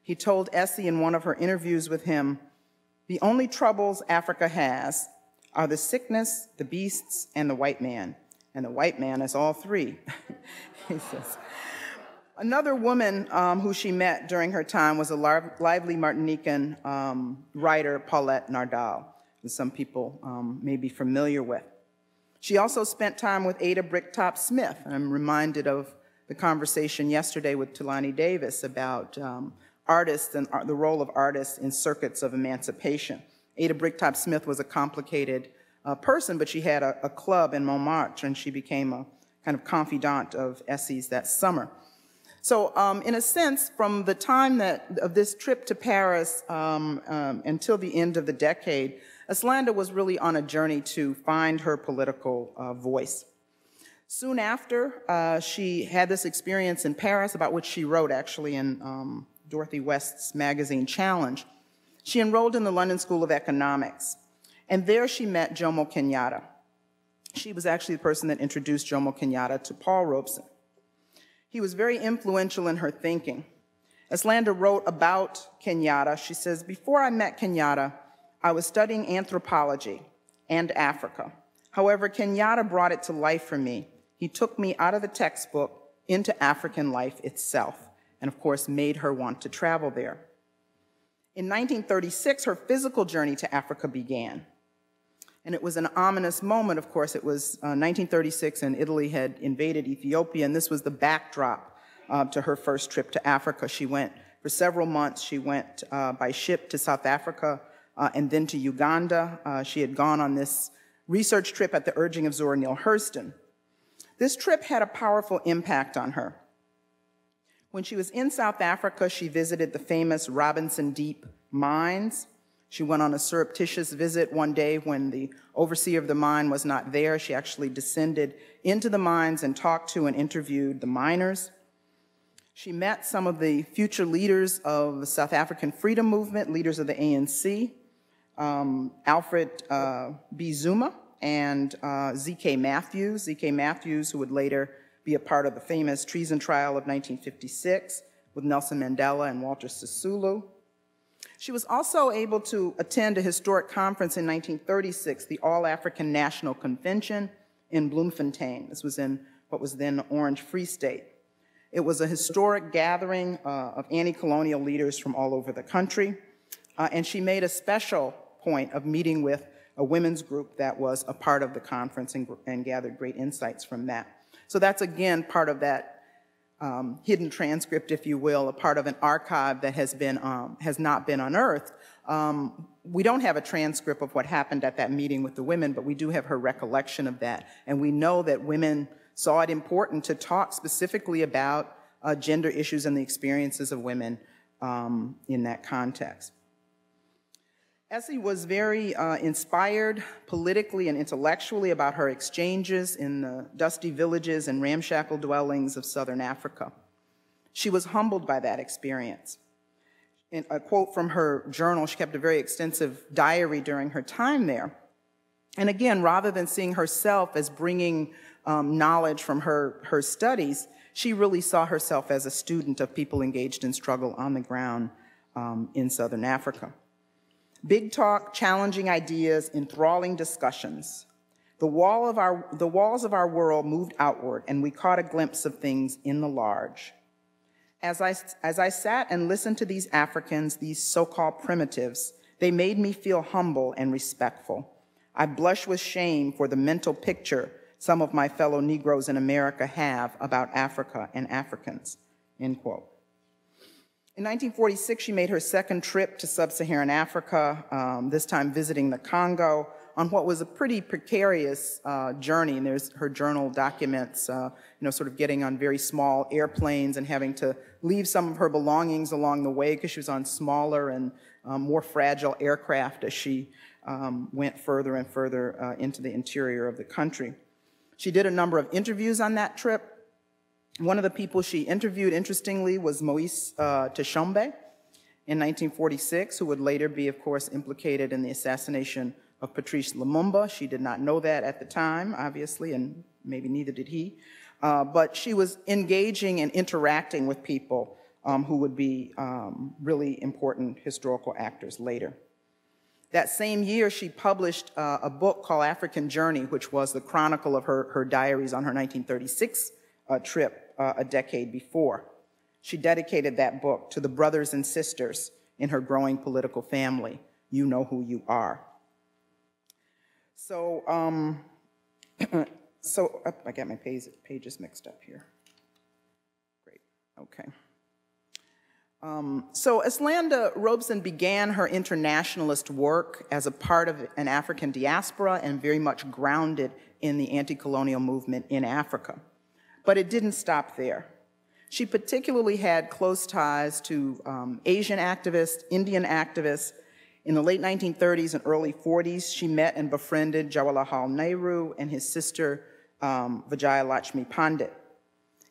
He told Essie in one of her interviews with him, the only troubles Africa has are the sickness, the beasts, and the white man. And the white man is all three, he says. Another woman um, who she met during her time was a lively Martinican um, writer, Paulette Nardal, who some people um, may be familiar with. She also spent time with Ada Bricktop Smith. I'm reminded of the conversation yesterday with Thulani Davis about um, artists and the role of artists in circuits of emancipation. Ada Bricktop Smith was a complicated uh, person, but she had a, a, club in Montmartre, and she became a kind of confidant of Essie's that summer. So, um, in a sense, from the time that of this trip to Paris um, um, until the end of the decade, Eslanda was really on a journey to find her political uh, voice. Soon after, uh, she had this experience in Paris, about which she wrote actually in um, Dorothy West's magazine Challenge. She enrolled in the London School of Economics, and there she met Jomo Kenyatta. She was actually the person that introduced Jomo Kenyatta to Paul Robeson. He was very influential in her thinking. Eslanda wrote about Kenyatta. She says, Before I met Kenyatta, I was studying anthropology and Africa. However, Kenyatta brought it to life for me. He took me out of the textbook into African life itself, and of course, made her want to travel there. In 1936, her physical journey to Africa began. And it was an ominous moment, of course. It was uh, 1936, and Italy had invaded Ethiopia, and this was the backdrop uh, to her first trip to Africa. She went for several months. She went uh, by ship to South Africa uh, and then to Uganda. Uh, she had gone on this research trip at the urging of Zora Neale Hurston. This trip had a powerful impact on her. When she was in South Africa, she visited the famous Robinson Deep mines. She went on a surreptitious visit one day when the overseer of the mine was not there. She actually descended into the mines and talked to and interviewed the miners. She met some of the future leaders of the South African freedom movement, leaders of the ANC, um, Alfred uh, B. Xuma and uh, Z.K. Matthews. Z.K. Matthews, who would later be a part of the famous treason trial of 1956 with Nelson Mandela and Walter Sisulu. She was also able to attend a historic conference in 1936, the All African National Convention in Bloemfontein. This was in what was then Orange Free State. It was a historic gathering uh, of anti colonial leaders from all over the country, uh, and she made a special point of meeting with a women's group that was a part of the conference and, and gathered great insights from that. So that's again part of that um, hidden transcript, if you will, a part of an archive that has been um, has not been unearthed. Um, we don't have a transcript of what happened at that meeting with the women, but we do have her recollection of that, and we know that women saw it important to talk specifically about uh, gender issues and the experiences of women um, in that context. Essie was very uh, inspired politically and intellectually about her exchanges in the dusty villages and ramshackle dwellings of southern Africa. She was humbled by that experience. In a quote from her journal, she kept a very extensive diary during her time there. And again, rather than seeing herself as bringing um, knowledge from her, her studies, she really saw herself as a student of people engaged in struggle on the ground um, in southern Africa. Big talk, challenging ideas, enthralling discussions. The, wall of our, the walls of our world moved outward, and we caught a glimpse of things in the large. As I, as I sat and listened to these Africans, these so-called primitives, they made me feel humble and respectful. I blush with shame for the mental picture some of my fellow Negroes in America have about Africa and Africans, end quote. In 1946, she made her second trip to sub-Saharan Africa, um, this time visiting the Congo, on what was a pretty precarious uh, journey. And there's her journal documents, uh, you know, sort of getting on very small airplanes and having to leave some of her belongings along the way because she was on smaller and um, more fragile aircraft as she um, went further and further uh, into the interior of the country. She did a number of interviews on that trip. One of the people she interviewed, interestingly, was Moise uh, Tshombe in 1946, who would later be, of course, implicated in the assassination of Patrice Lumumba. She did not know that at the time, obviously, and maybe neither did he. Uh, but she was engaging and interacting with people um, who would be um, really important historical actors later. That same year, she published uh, a book called African Journey, which was the chronicle of her, her diaries on her 1936 uh, trip uh, a decade before. She dedicated that book to the brothers and sisters in her growing political family. You know who you are. So, um, so oh, I got my pages mixed up here. Great, okay. Um, so Eslanda Robeson began her internationalist work as a part of an African diaspora and very much grounded in the anti-colonial movement in Africa. But it didn't stop there. She particularly had close ties to um, Asian activists, Indian activists, in the late 1930s and early 40s, she met and befriended Jawaharlal Nehru and his sister, um, Vijaya Lakshmi Pandit.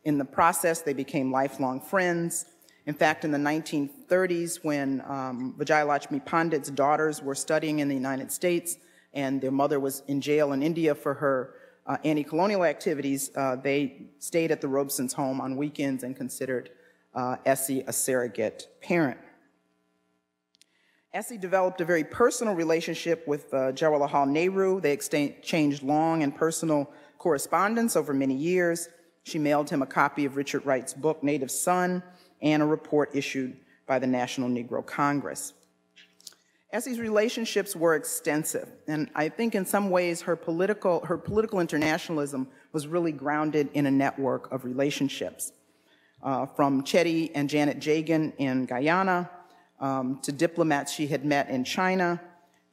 In the process, they became lifelong friends. In fact, in the 1930s, when um, Vijaya Lakshmi Pandit's daughters were studying in the United States and their mother was in jail in India for her uh, anti-colonial activities, uh, they stayed at the Robesons' home on weekends and considered uh, Essie a surrogate parent. Essie developed a very personal relationship with uh, Jawaharlal Nehru. They exchanged long and personal correspondence over many years. She mailed him a copy of Richard Wright's book, Native Son, and a report issued by the National Negro Congress. Essie's relationships were extensive, and I think in some ways her political, her political internationalism was really grounded in a network of relationships. Uh, from Cheddi and Janet Jagan in Guyana, um, to diplomats she had met in China,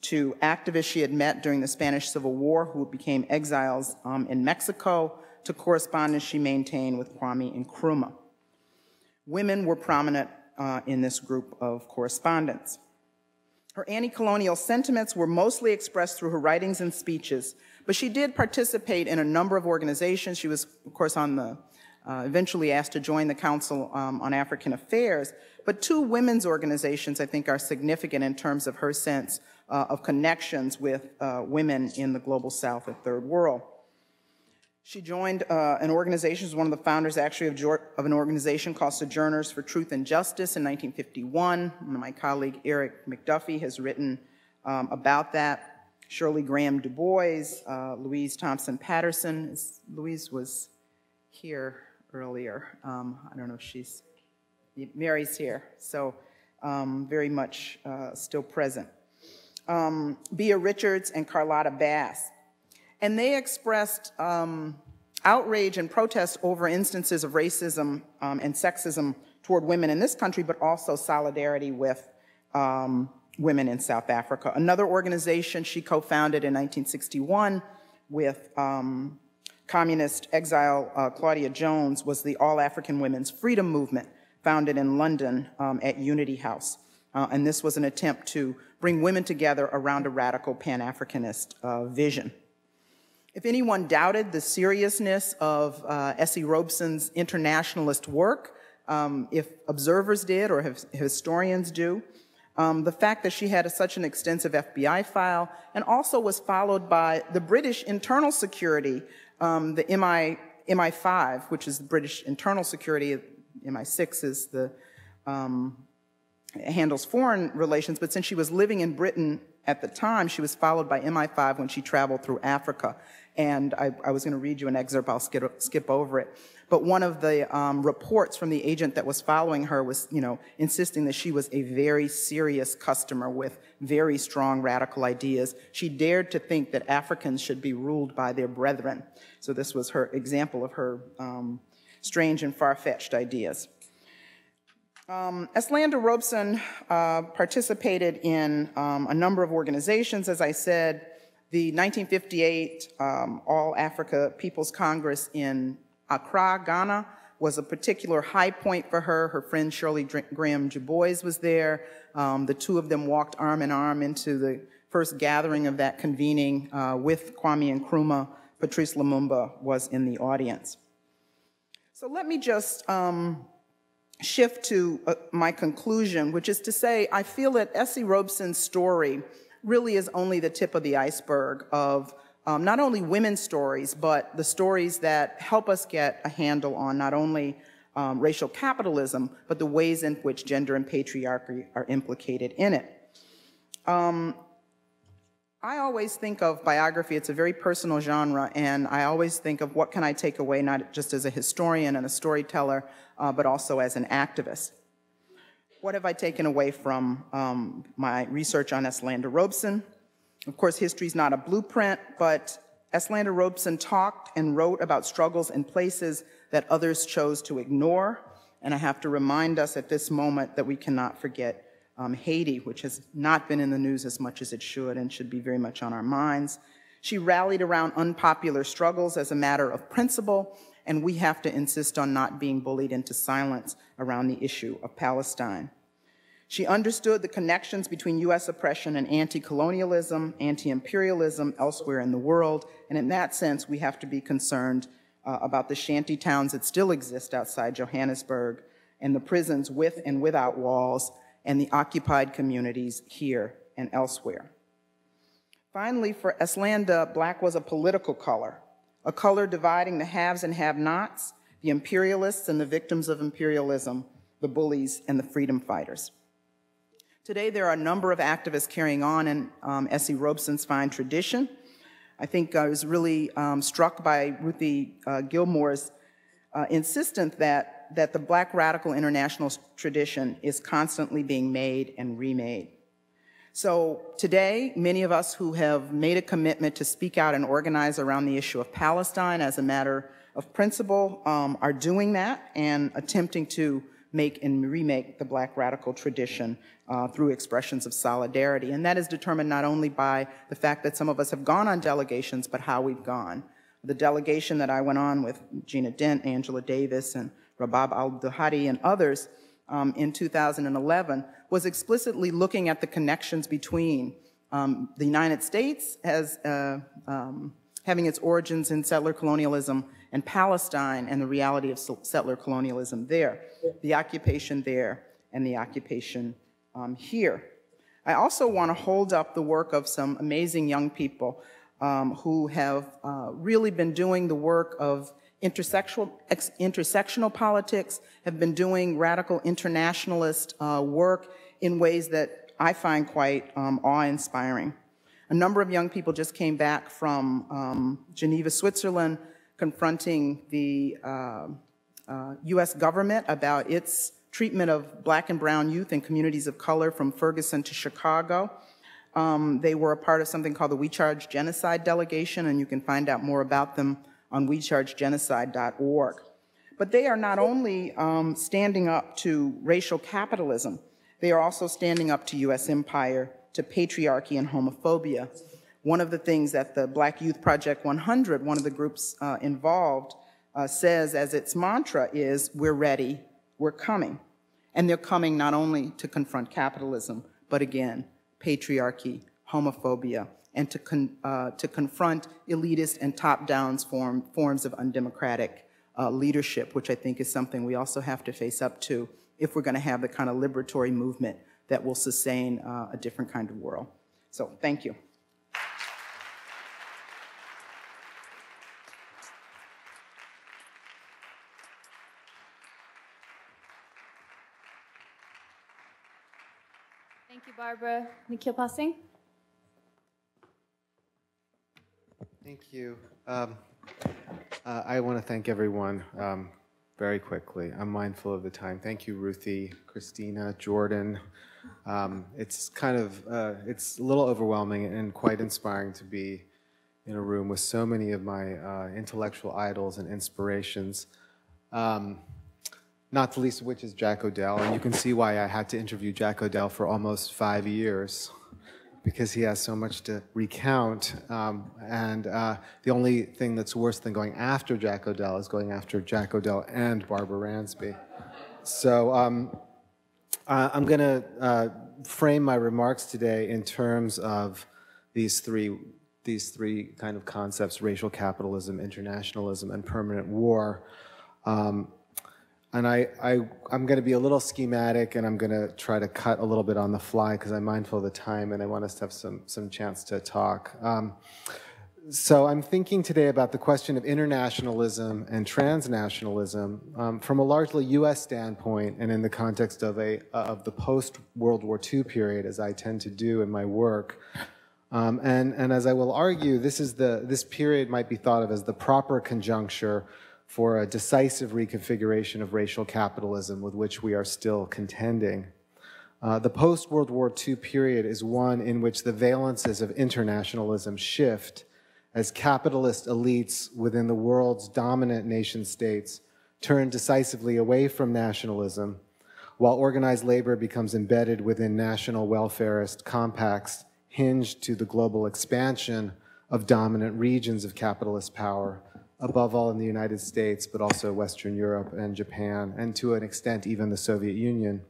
to activists she had met during the Spanish Civil War who became exiles um, in Mexico, to correspondence she maintained with Kwame Nkrumah. Women were prominent uh, in this group of correspondents. Her anti-colonial sentiments were mostly expressed through her writings and speeches, but she did participate in a number of organizations. She was, of course, on the, uh, eventually asked to join the Council um, on African Affairs, but two women's organizations, I think, are significant in terms of her sense uh, of connections with uh, women in the global south and third world. She joined uh, an organization, was one of the founders actually of, of, an organization called Sojourners for Truth and Justice in 1951. My colleague Erik McDuffie has written um, about that. Shirley Graham Du Bois, uh, Louise Thompson Patterson. Louise was here earlier. Um, I don't know if she's Mary's here, so um, very much uh, still present. Um, Beah Richards and Carlotta Bass. And they expressed um, outrage and protest over instances of racism um, and sexism toward women in this country, but also solidarity with um, women in South Africa. Another organization she co-founded in 1961 with um, communist exile uh, Claudia Jones was the All African Women's Freedom Movement, founded in London um, at Unity House. Uh, and this was an attempt to bring women together around a radical Pan-Africanist uh, vision. If anyone doubted the seriousness of uh, Essie Robeson's internationalist work, um, if observers did or if historians do, um, the fact that she had a, such an extensive FBI file and also was followed by the British internal security, um, the MI, MI5, which is the British internal security MI6 is the, um, handles foreign relations, but since she was living in Britain at the time, she was followed by MI5 when she traveled through Africa. And I, I was going to read you an excerpt, I'll skip, skip over it. But one of the um, reports from the agent that was following her was, you know, insisting that she was a very serious customer with very strong radical ideas. She dared to think that Africans should be ruled by their brethren. So this was her example of her um, strange and far-fetched ideas. Um, Eslanda Robeson uh, participated in um, a number of organizations, as I said, the 1958 um, All Africa People's Congress in Accra, Ghana, was a particular high point for her. Her friend Shirley Graham Du Bois was there. Um, the two of them walked arm in arm into the first gathering of that convening uh, with Kwame Nkrumah. Patrice Lumumba was in the audience. So let me just um, shift to uh, my conclusion, which is to say, I feel that Essie Robeson's story really is only the tip of the iceberg of um, not only women's stories, but the stories that help us get a handle on not only um, racial capitalism, but the ways in which gender and patriarchy are implicated in it. Um, I always think of biography, it's a very personal genre, and I always think of what can I take away, not just as a historian and a storyteller, uh, but also as an activist. What have I taken away from um, my research on Eslanda Robeson? Of course, history is not a blueprint, but Eslanda Robeson talked and wrote about struggles in places that others chose to ignore. And I have to remind us at this moment that we cannot forget um, Haiti, which has not been in the news as much as it should and should be very much on our minds. She rallied around unpopular struggles as a matter of principle, and we have to insist on not being bullied into silence around the issue of Palestine. She understood the connections between US oppression and anti colonialism, anti imperialism elsewhere in the world, and in that sense, we have to be concerned uh, about the shanty towns that still exist outside Johannesburg and the prisons with and without walls and the occupied communities here and elsewhere. Finally, for Eslanda, black was a political color, a color dividing the haves and have nots, the imperialists and the victims of imperialism, the bullies and the freedom fighters. Today, there are a number of activists carrying on in um, Essie Robeson's fine tradition. I think I was really um, struck by Ruthie uh, Gilmore's uh, insistent that, that the Black Radical International tradition is constantly being made and remade. So today, many of us who have made a commitment to speak out and organize around the issue of Palestine as a matter of principle um, are doing that and attempting to make and remake the black radical tradition uh, through expressions of solidarity. And that is determined not only by the fact that some of us have gone on delegations, but how we've gone. The delegation that I went on with Gina Dent, Angela Davis, and Rabab Abdulhadi and others um, in 2011 was explicitly looking at the connections between um, the United States as uh, um, having its origins in settler colonialism and Palestine and the reality of settler colonialism there, the occupation there and the occupation um, here. I also want to hold up the work of some amazing young people um, who have uh, really been doing the work of intersectional, intersectional politics, have been doing radical internationalist uh, work in ways that I find quite um, awe-inspiring. A number of young people just came back from um, Geneva, Switzerland, confronting the uh, uh, US government about its treatment of black and brown youth and communities of color from Ferguson to Chicago. Um, they were a part of something called the We Charge Genocide Delegation, and you can find out more about them on wechargegenocide.org. But they are not only um, standing up to racial capitalism, they are also standing up to US empire, to patriarchy and homophobia, one of the things that the Black Youth Project 100, one of the groups uh, involved, uh, says as its mantra is, we're ready, we're coming. And they're coming not only to confront capitalism, but again, patriarchy, homophobia, and to, con uh, to confront elitist and top-down form forms of undemocratic uh, leadership, which I think is something we also have to face up to if we're going to have the kind of liberatory movement that will sustain uh, a different kind of world. So thank you. Thank you, Barbara Nikhil Pal Singh. Thank you. Um, Uh, I want to thank everyone um, very quickly. I'm mindful of the time. Thank you, Ruthie, Christina, Jordan. Um, it's kind of, uh, it's a little overwhelming and quite inspiring to be in a room with so many of my uh, intellectual idols and inspirations. Um, not the least of which is Jack O'Dell, and you can see why I had to interview Jack O'Dell for almost five years because he has so much to recount. Um, and uh, the only thing that's worse than going after Jack O'Dell is going after Jack O'Dell and Barbara Ransby. So um, uh, I'm going to uh, frame my remarks today in terms of these three these three kind of concepts: racial capitalism, internationalism, and permanent war. Um, and I, I, I'm going to be a little schematic and I'm going to try to cut a little bit on the fly because I'm mindful of the time and I want us to have some, some chance to talk. Um, so I'm thinking today about the question of internationalism and transnationalism um, from a largely U.S. standpoint and in the context of, a, of the post-World War II period, as I tend to do in my work. Um, and, and as I will argue, this, is the, this period might be thought of as the proper conjuncture for a decisive reconfiguration of racial capitalism with which we are still contending. Uh, the post World War II period is one in which the valences of internationalism shift as capitalist elites within the world's dominant nation states turn decisively away from nationalism, while organized labor becomes embedded within national welfarist compacts hinged to the global expansion of dominant regions of capitalist power above all in the United States, but also Western Europe and Japan, and to an extent even the Soviet Union,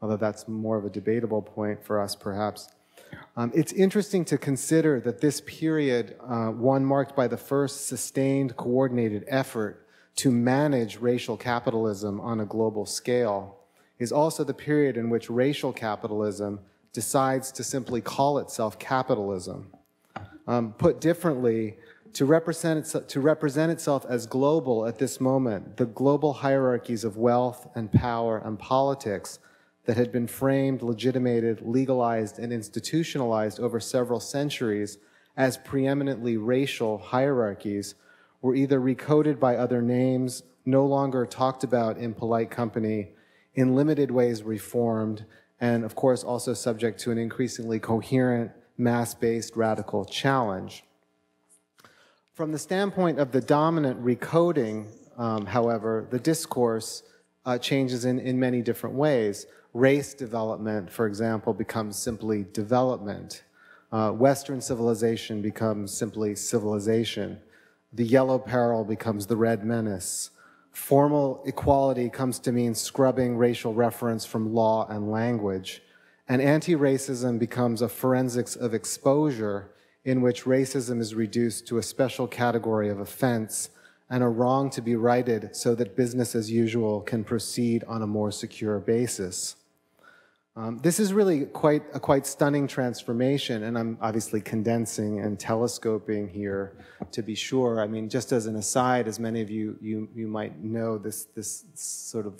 although that's more of a debatable point for us perhaps. Um, it's interesting to consider that this period, uh, one marked by the first sustained coordinated effort to manage racial capitalism on a global scale, is also the period in which racial capitalism decides to simply call itself capitalism. Um, put differently, to represent, to represent itself as global at this moment, the global hierarchies of wealth and power and politics that had been framed, legitimated, legalized, and institutionalized over several centuries as preeminently racial hierarchies were either recoded by other names, no longer talked about in polite company, in limited ways reformed, and of course also subject to an increasingly coherent, mass-based radical challenge. From the standpoint of the dominant recoding, um, however, the discourse uh, changes in, in many different ways. Race development, for example, becomes simply development. Uh, Western civilization becomes simply civilization. The yellow peril becomes the red menace. Formal equality comes to mean scrubbing racial reference from law and language. And anti-racism becomes a forensics of exposure in which racism is reduced to a special category of offense and a wrong to be righted so that business as usual can proceed on a more secure basis. Um, this is really quite a quite stunning transformation, and I'm obviously condensing and telescoping here to be sure. I mean, just as an aside, as many of you you, you might know, this this sort of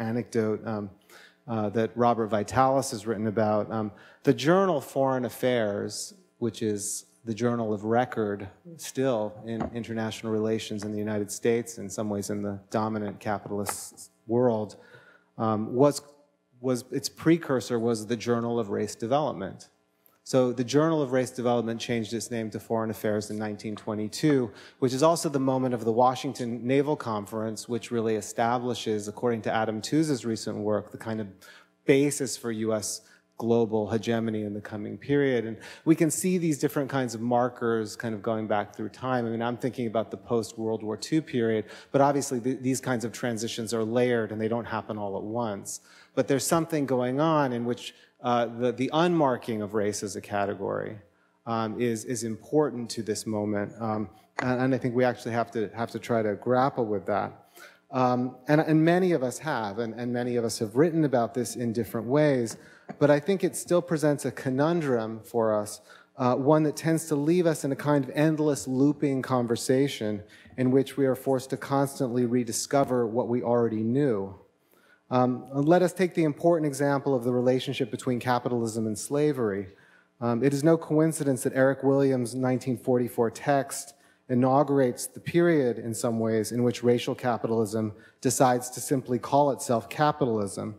anecdote um, uh, that Robert Vitalis has written about. Um, the journal Foreign Affairs which is the journal of record still in international relations in the United States, in some ways in the dominant capitalist world, um, was, was its precursor was the Journal of Race Development. So the Journal of Race Development changed its name to Foreign Affairs in 1922, which is also the moment of the Washington Naval Conference, which really establishes, according to Adam Tooze's recent work, the kind of basis for U.S global hegemony in the coming period. And we can see these different kinds of markers kind of going back through time. I mean, I'm thinking about the post-World War II period, but obviously th these kinds of transitions are layered and they don't happen all at once. But there's something going on in which uh, the, the unmarking of race as a category um, is, is important to this moment. Um, and, and I think we actually have to, have to try to grapple with that. Um, and, and, many of us have, and, and, many of us have written about this in different ways but I think it still presents a conundrum for us, uh, one that tends to leave us in a kind of endless looping conversation in which we are forced to constantly rediscover what we already knew. Um, let us take the important example of the relationship between capitalism and slavery. Um, it is no coincidence that Eric Williams' 1944 text inaugurates the period in some ways in which racial capitalism decides to simply call itself capitalism.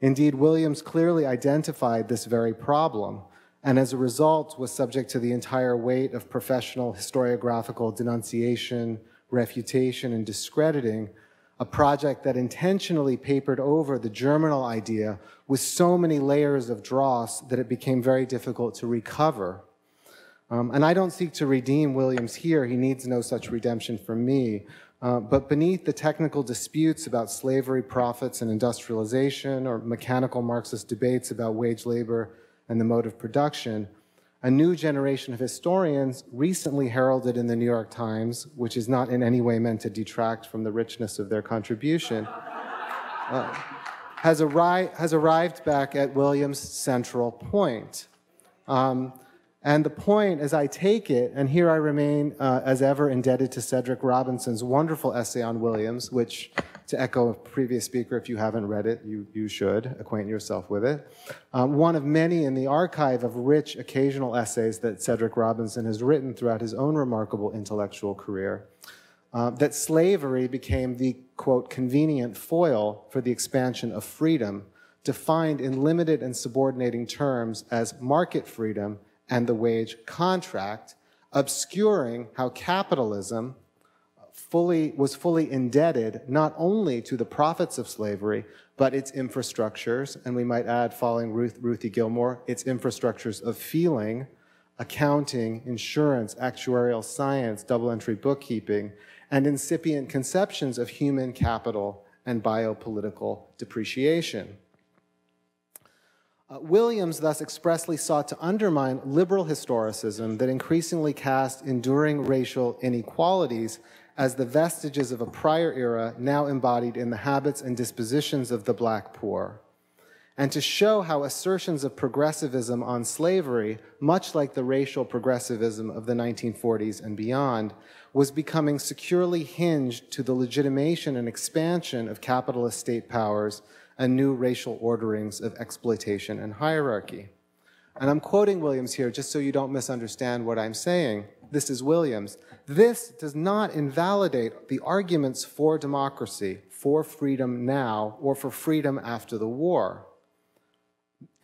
Indeed, Williams clearly identified this very problem and as a result was subject to the entire weight of professional historiographical denunciation, refutation, and discrediting, a project that intentionally papered over the germinal idea with so many layers of dross that it became very difficult to recover. Um, and I don't seek to redeem Williams here, he needs no such redemption from me. Uh, but beneath the technical disputes about slavery, profits, and industrialization, or mechanical Marxist debates about wage labor and the mode of production, a new generation of historians recently heralded in the New York Times, which is not in any way meant to detract from the richness of their contribution, uh, has, arri- has arrived back at Williams' central point. Um, and the point, as I take it, and here I remain uh, as ever indebted to Cedric Robinson's wonderful essay on Williams, which, to echo a previous speaker, if you haven't read it, you, you should acquaint yourself with it. Um, one of many in the archive of rich occasional essays that Cedric Robinson has written throughout his own remarkable intellectual career. Uh, that slavery became the, quote, convenient foil for the expansion of freedom, defined in limited and subordinating terms as market freedom and the wage contract, obscuring how capitalism fully, was fully indebted not only to the profits of slavery, but its infrastructures, and we might add, following Ruth, Ruthie Gilmore, its infrastructures of feeling, accounting, insurance, actuarial science, double entry bookkeeping, and incipient conceptions of human capital and biopolitical depreciation. Uh, Williams thus expressly sought to undermine liberal historicism that increasingly cast enduring racial inequalities as the vestiges of a prior era now embodied in the habits and dispositions of the black poor, and to show how assertions of progressivism on slavery, much like the racial progressivism of the 1940s and beyond, was becoming securely hinged to the legitimation and expansion of capitalist state powers and new racial orderings of exploitation and hierarchy. And I'm quoting Williams here just so you don't misunderstand what I'm saying. This is Williams. This does not invalidate the arguments for democracy, for freedom now, or for freedom after the war,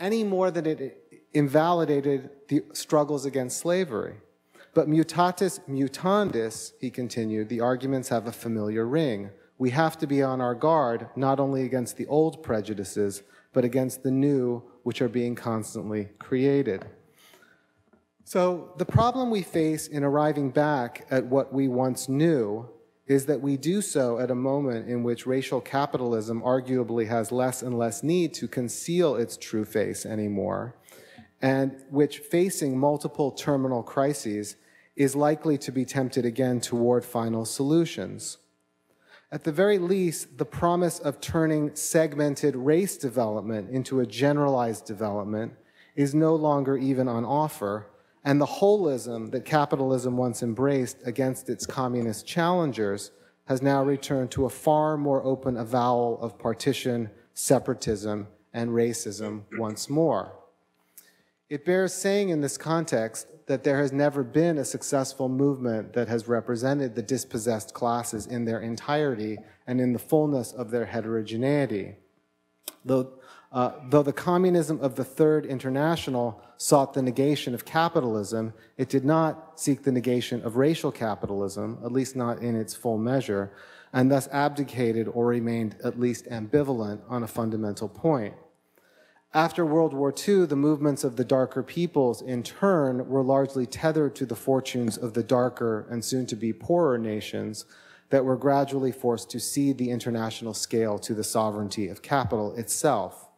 any more than it invalidated the struggles against slavery. But mutatis mutandis, he continued, the arguments have a familiar ring we have to be on our guard not only against the old prejudices, but against the new, which are being constantly created. So, the problem we face in arriving back at what we once knew is that we do so at a moment in which racial capitalism arguably has less and less need to conceal its true face anymore, and which, facing multiple terminal crises, is likely to be tempted again toward final solutions. At the very least, the promise of turning segmented race development into a generalized development is no longer even on offer, and the holism that capitalism once embraced against its communist challengers has now returned to a far more open avowal of partition, separatism, and racism once more. It bears saying in this context that there has never been a successful movement that has represented the dispossessed classes in their entirety and in the fullness of their heterogeneity. Though, uh, though the communism of the Third International sought the negation of capitalism, it did not seek the negation of racial capitalism, at least not in its full measure, and thus abdicated or remained at least ambivalent on a fundamental point. After World War II, the movements of the darker peoples, in turn, were largely tethered to the fortunes of the darker and soon to be poorer nations that were gradually forced to cede the international scale to the sovereignty of capital itself.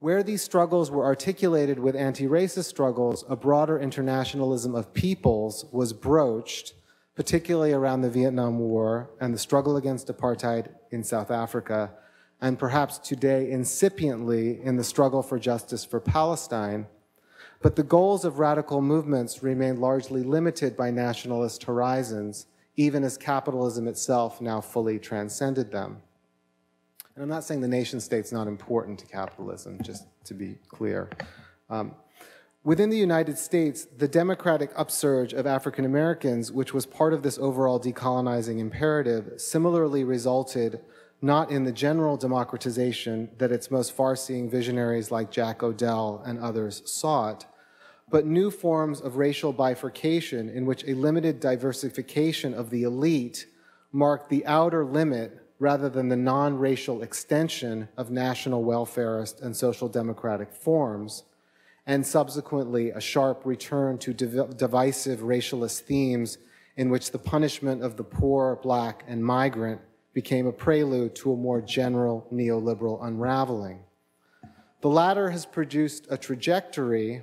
Where these struggles were articulated with anti racist struggles, a broader internationalism of peoples was broached, particularly around the Vietnam War and the struggle against apartheid in South Africa and perhaps today incipiently in the struggle for justice for Palestine. But the goals of radical movements remain largely limited by nationalist horizons, even as capitalism itself now fully transcended them. And I'm not saying the nation state's not important to capitalism, just to be clear. Um, Within the United States, the democratic upsurge of African Americans, which was part of this overall decolonizing imperative, similarly resulted not in the general democratization that its most far seeing visionaries like Jack O'Dell and others sought, but new forms of racial bifurcation in which a limited diversification of the elite marked the outer limit rather than the non racial extension of national welfarist and social democratic forms, and subsequently a sharp return to div- divisive racialist themes in which the punishment of the poor, black, and migrant became a prelude to a more general neoliberal unraveling. The latter has produced a trajectory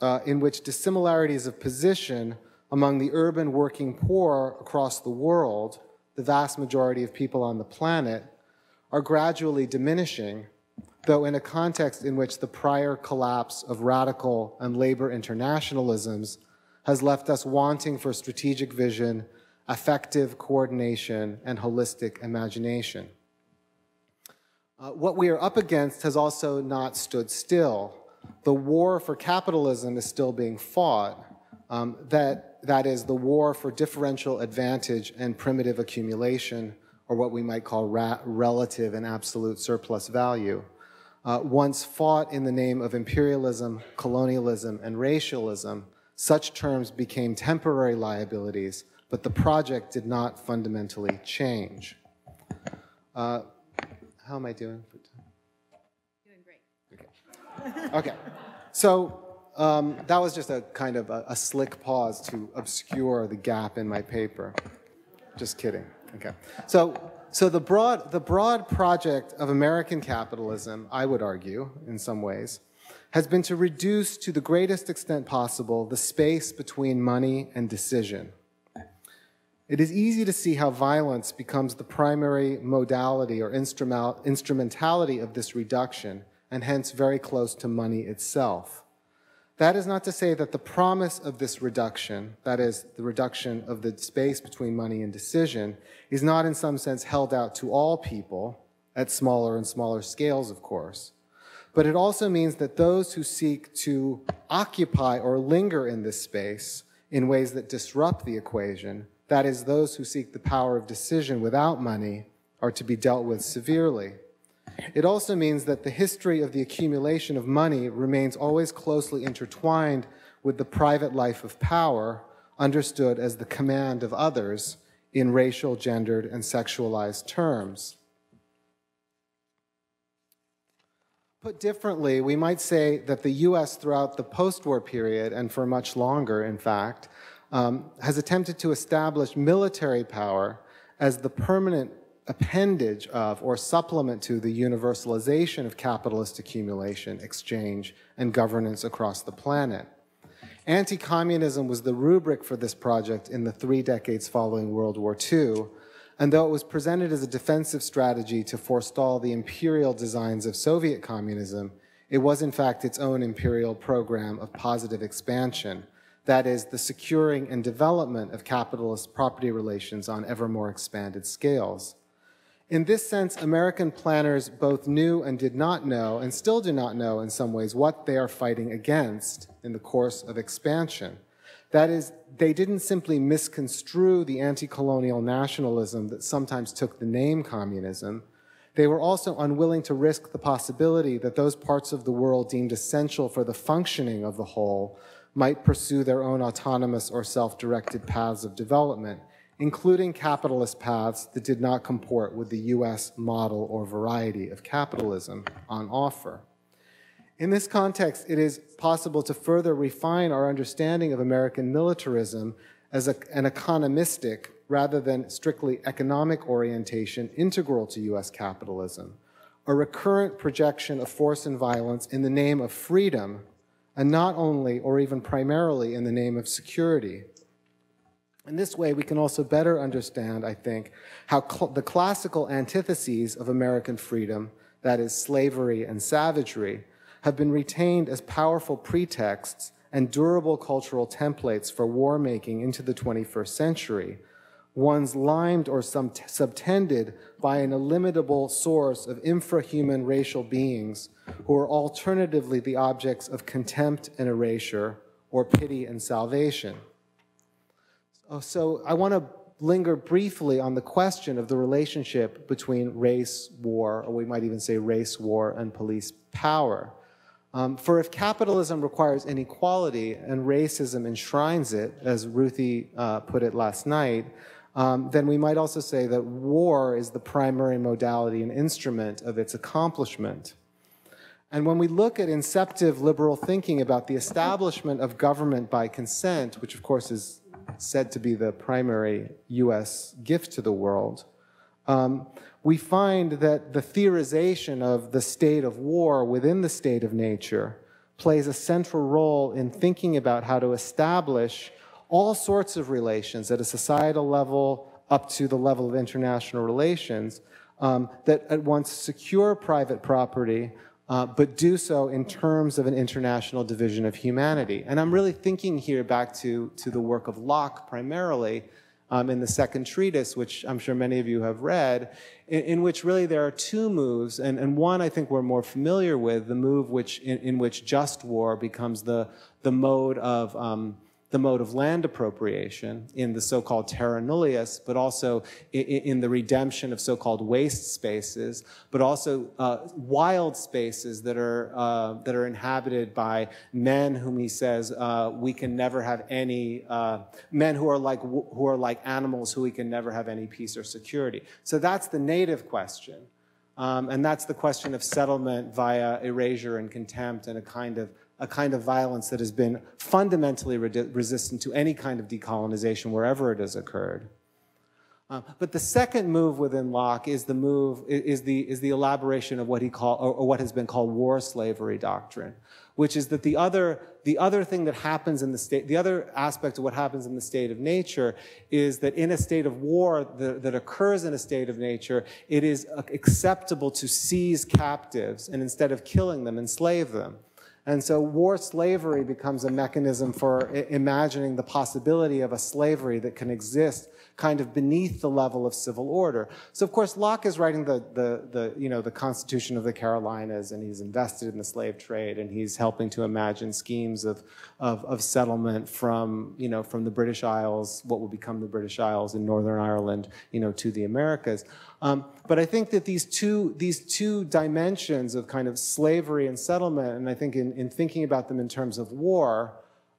uh, in which dissimilarities of position among the urban working poor across the world, the vast majority of people on the planet, are gradually diminishing, though in a context in which the prior collapse of radical and labor internationalisms has left us wanting for strategic vision, effective coordination, and holistic imagination. Uh, what we are up against has also not stood still the war for capitalism is still being fought. Um, that, that is, the war for differential advantage and primitive accumulation, or what we might call relative and absolute surplus value, uh, once fought in the name of imperialism, colonialism, and racialism, such terms became temporary liabilities, but the project did not fundamentally change. Uh, how am I doing? Doing great. Okay. Okay. So um, that was just a kind of a, a, slick pause to obscure the gap in my paper. Just kidding. Okay. So, so the broad, the broad project of American capitalism, I would argue, in some ways, has been to reduce to the greatest extent possible the space between money and decision. It is easy to see how violence becomes the primary modality or instrumentality of this reduction and hence very close to money itself. That is not to say that the promise of this reduction, that is, the reduction of the space between money and decision, is not in some sense held out to all people, at smaller and smaller scales, of course. But it also means that those who seek to occupy or linger in this space in ways that disrupt the equation, that is, those who seek the power of decision without money, are to be dealt with severely. It also means that the history of the accumulation of money remains always closely intertwined with the private life of power, understood as the command of others in racial, gendered, and sexualized terms. Put differently, we might say that the US throughout the post war period, and for much longer, in fact, um, has attempted to establish military power as the permanent appendage of or supplement to the universalization of capitalist accumulation, exchange, and governance across the planet. Anti communism was the rubric for this project in the three decades following World War II, and though it was presented as a defensive strategy to forestall the imperial designs of Soviet communism, it was in fact its own imperial program of positive expansion that is, the securing and development of capitalist property relations on ever more expanded scales. In this sense, American planners both knew and did not know, and still do not know in some ways, what they are fighting against in the course of expansion. That is, they didn't simply misconstrue the anti colonial nationalism that sometimes took the name communism. They were also unwilling to risk the possibility that those parts of the world deemed essential for the functioning of the whole might pursue their own autonomous or self directed paths of development including capitalist paths that did not comport with the US model or variety of capitalism on offer. In this context, it is possible to further refine our understanding of American militarism as a, an economistic rather than strictly economic orientation integral to US capitalism, a recurrent projection of force and violence in the name of freedom, and not only or even primarily in the name of security. In this way, we can also better understand, I think, how cl the classical antitheses of American freedom, that is, slavery and savagery, have been retained as powerful pretexts and durable cultural templates for war making into the 21st century, one's limed or subtended by an illimitable source of infrahuman racial beings who are alternatively the objects of contempt and erasure or pity and salvation. Oh, so I want to linger briefly on the question of the relationship between race war, or we might even say race war, and police power. Um, for if capitalism requires inequality and racism enshrines it, as Ruthie uh, put it last night, um, then we might also say that war is the primary modality and instrument of its accomplishment. And when we look at inceptive liberal thinking about the establishment of government by consent, which of course is said to be the primary US gift to the world, um, we find that the theorization of the state of war within the state of nature plays a central role in thinking about how to establish all sorts of relations at a societal level up to the level of international relations um, that at once secure private property uh, but do so in terms of an international division of humanity. And I'm really thinking here back to, to the work of Locke primarily um, in the second treatise, which I'm sure many of you have read, in, in, which really there are two moves, and, and one I think we're more familiar with, the move which, in, in which just war becomes the, the mode of um, the mode of land appropriation in the so-called terra nullius, but also in, the redemption of so-called waste spaces, but also uh, wild spaces that are uh, that are inhabited by men whom he says uh, we can never have any uh, men who are like who are like animals who we can never have any peace or security. So that's the native question. Um, and that's the question of settlement via erasure and contempt and a kind of a kind of violence that has been fundamentally re resistant to any kind of decolonization wherever it has occurred. Uh, but the second move within Locke is the move is the is the elaboration of what he called or, or, what has been called war slavery doctrine, which is that the other the other thing that happens in the state the other aspect of what happens in the state of nature is that in a state of war that occurs in a state of nature, it is acceptable to seize captives and instead of killing them, enslave them. And so war slavery becomes a mechanism for imagining the possibility of a slavery that can exist kind of beneath the level of civil order. So of course Locke is writing the, the, the, you know, the Constitution of the Carolinas and he's invested in the slave trade and he's helping to imagine schemes of, of, of settlement from, you know, from the British Isles, what will become the British Isles in Northern Ireland, you know, to the Americas. Um, but I think that these two, these two dimensions of kind of slavery and settlement, and I think in, in thinking about them in terms of war,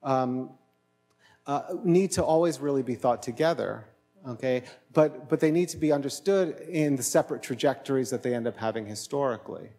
um, uh, need to always really be thought together okay? But, but they need to be understood in the separate trajectories that they end up having historically.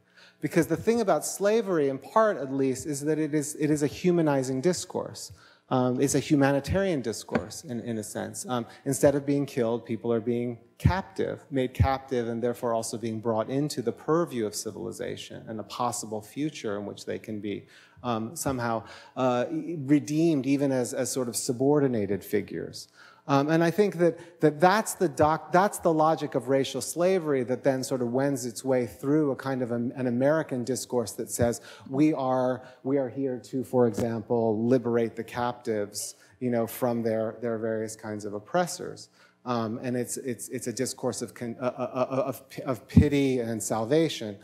Because the thing about slavery, in part at least, is that it is, it is a humanizing discourse. Um, it's a humanitarian discourse in, in a sense. Um, instead of being killed, people are being captive, made captive, and therefore also being brought into the purview of civilization and a possible future in which they can be um, somehow uh, redeemed even as, as sort of subordinated figures. Um, and I think that, that that's, the doc, that's the logic of racial slavery that then sort of wends its way through a kind of a, an American discourse that says we are, we are here to, for example, liberate the captives you know, from their, their various kinds of oppressors. Um, and it's, it's, it's a discourse of, uh, uh, uh, of, of pity and salvation.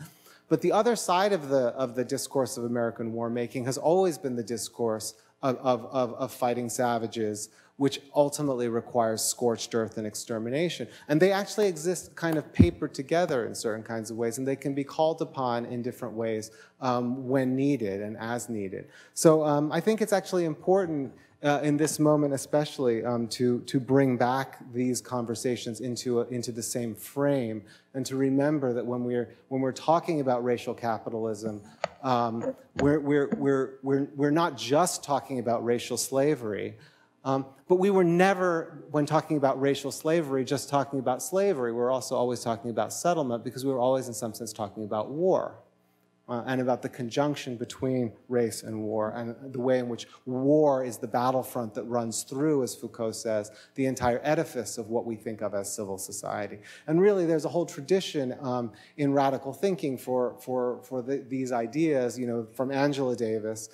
But the other side of the, of the discourse of American war making has always been the discourse of, of, of, of fighting savages, which ultimately requires scorched earth and extermination. And they actually exist kind of papered together in certain kinds of ways, and they can be called upon in different ways um, when needed and as needed. So um, I think it's actually important uh, in this moment especially um, to, to bring back these conversations into, a, into the same frame and to remember that when we're, when we're talking about racial capitalism, um, we're, we're, we're, we're, we're not just talking about racial slavery, um, but we were never, when talking about racial slavery, just talking about slavery. We were also always talking about settlement because we were always, in some sense, talking about war. Uh, and about the conjunction between race and war, and the way in which war is the battlefront that runs through, as Foucault says, the entire edifice of what we think of as civil society. And really, there's a whole tradition um, in radical thinking for, for, for the, these ideas, you know, from Angela Davis,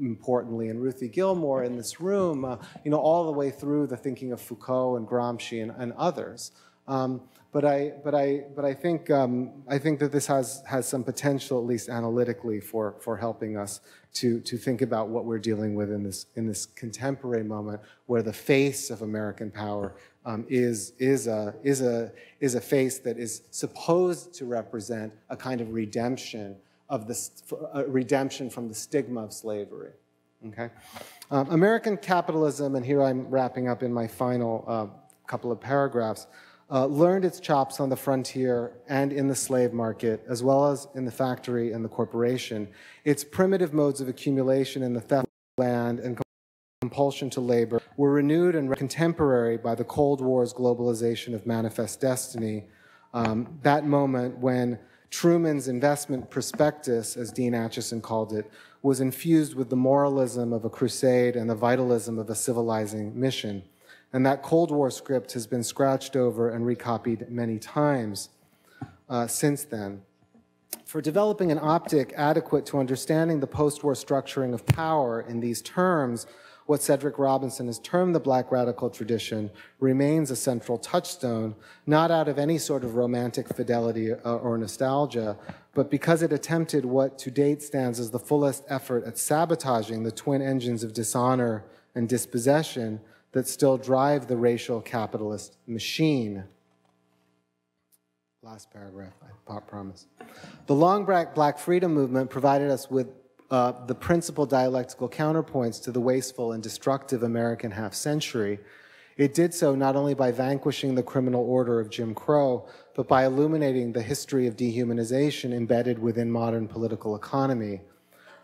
importantly, and Ruthie Gilmore in this room, uh, you know, all the way through the thinking of Foucault and Gramsci and, and others. Um, but I, but I, but I think, um, I think that this has, has some potential, at least analytically, for, for helping us to, to think about what we're dealing with in this, in this contemporary moment where the face of American power um, is, is, a, is, a, is a face that is supposed to represent a kind of redemption of the, a redemption from the stigma of slavery. Okay? Um, American capitalism, and here I'm wrapping up in my final uh, couple of paragraphs, uh, learned its chops on the frontier and in the slave market, as well as in the factory and the corporation. Its primitive modes of accumulation in the theft of land and compulsion to labor were renewed and contemporary by the Cold War's globalization of manifest destiny. Um, that moment when Truman's investment prospectus, as Dean Acheson called it, was infused with the moralism of a crusade and the vitalism of a civilizing mission and that Cold War script has been scratched over and recopied many times uh, since then. For developing an optic adequate to understanding the post war structuring of power in these terms, what Cedric Robinson has termed the black radical tradition remains a central touchstone, not out of any sort of romantic fidelity uh, or nostalgia, but because it attempted what to date stands as the fullest effort at sabotaging the twin engines of dishonor and dispossession that still drive the racial capitalist machine. Last paragraph, I promise. The long black freedom movement provided us with uh, the principal dialectical counterpoints to the wasteful and destructive American half century. It did so not only by vanquishing the criminal order of Jim Crow, but by illuminating the history of dehumanization embedded within modern political economy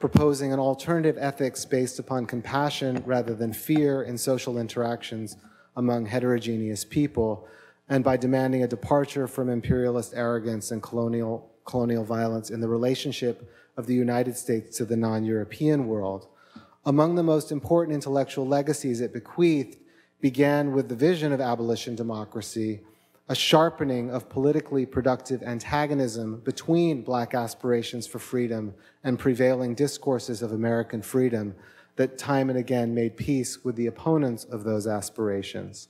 proposing an alternative ethics based upon compassion rather than fear in social interactions among heterogeneous people, and by demanding a departure from imperialist arrogance and colonial, colonial violence in the relationship of the United States to the non European world. Among the most important intellectual legacies it bequeathed began with the vision of abolition democracy a sharpening of politically productive antagonism between black aspirations for freedom and prevailing discourses of American freedom that time and again made peace with the opponents of those aspirations.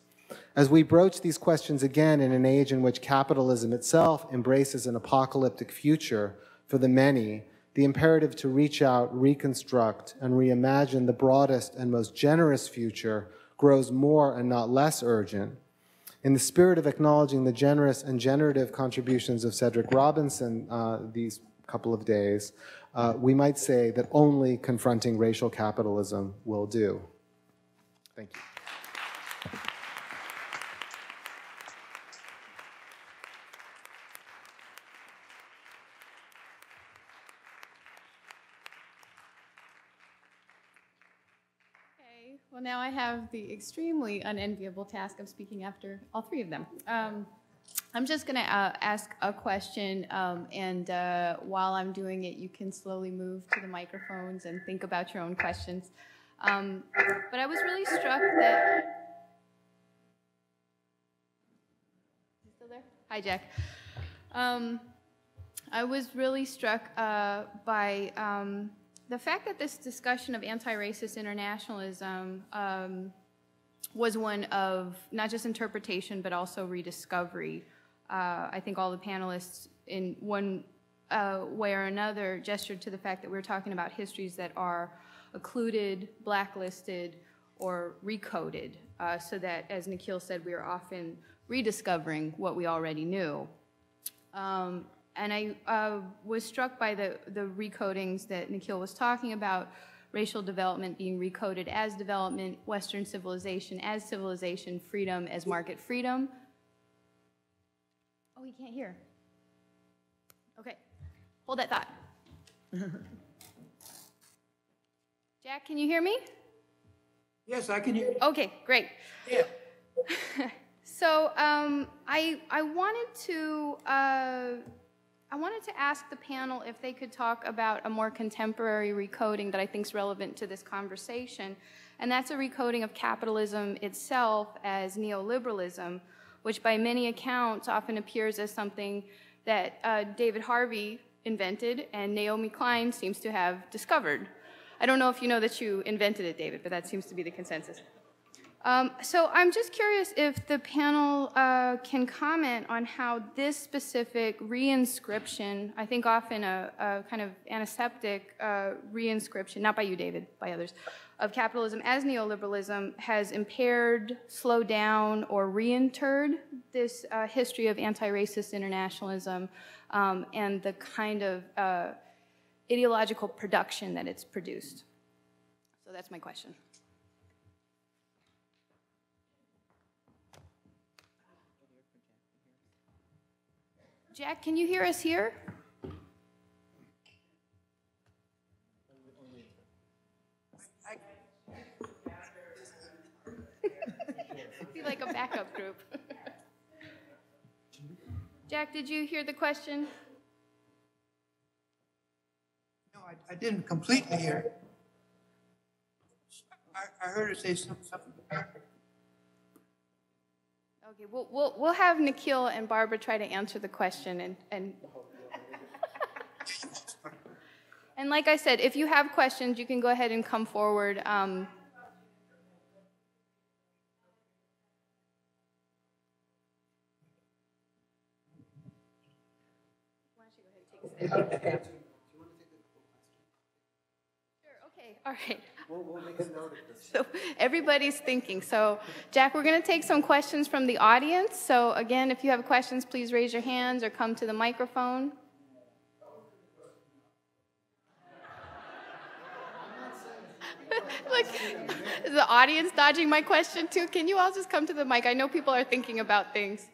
As we broach these questions again in an age in which capitalism itself embraces an apocalyptic future for the many, the imperative to reach out, reconstruct, and reimagine the broadest and most generous future grows more and not less urgent in the spirit of acknowledging the generous and generative contributions of Cedric Robinson uh, these couple of days, uh, we might say that only confronting racial capitalism will do. Thank you. Well, now I have the extremely unenviable task of speaking after all three of them. Um, I'm just going to uh, ask a question, um, and uh, while I'm doing it, you can slowly move to the microphones and think about your own questions. Um, but I was really struck that. Still there? Hi, Jack. Um, I was really struck uh, by um, the fact that this discussion of anti-racist internationalism um, was one of not just interpretation but also rediscovery. Uh, I think all the panelists in one uh, way or another gestured to the fact that we're talking about histories that are occluded, blacklisted, or recoded, uh, so that, as Nikhil said, we are often rediscovering what we already knew. Um, and I uh, was struck by the, the recodings that Nikhil was talking about, racial development being recoded as development, Western civilization as civilization, freedom as market freedom. Oh, he can't hear. Okay, hold that thought. Jack, can you hear me? Yes, I can hear you. Okay, great. Yeah. so um, I, I wanted to uh, I wanted to ask the panel if they could talk about a more contemporary recoding that I think is relevant to this conversation, and that's a recoding of capitalism itself as neoliberalism, which by many accounts often appears as something that uh, David Harvey invented and Naomi Klein seems to have discovered. I don't know if you know that you invented it, David, but that seems to be the consensus. Um, so I'm just curious if the panel uh, can comment on how this specific reinscription, I think often a, a kind of antiseptic uh, reinscription, not by you, David, by others, of capitalism as neoliberalism has impaired, slowed down, or reinterred this uh, history of anti-racist internationalism um, and the kind of uh, ideological production that it's produced. So that's my question. Jack, can you hear us here? Be like a backup group. Jack, did you hear the question? No, I, I didn't completely hear. I, I heard her say some- something. Okay, we'll, we'll, we'll have Nikhil and Barbara try to answer the question and, and. And like I said, if you have questions, you can go ahead and come forward. Um, Why don't you go ahead and take a seat? Sure, okay. So everybody's thinking. So, Jack, we're going to take some questions from the audience. So, again, if you have questions, please raise your hands or come to the microphone. Look, is the audience dodging my question too? Can you all just come to the mic? I know people are thinking about things.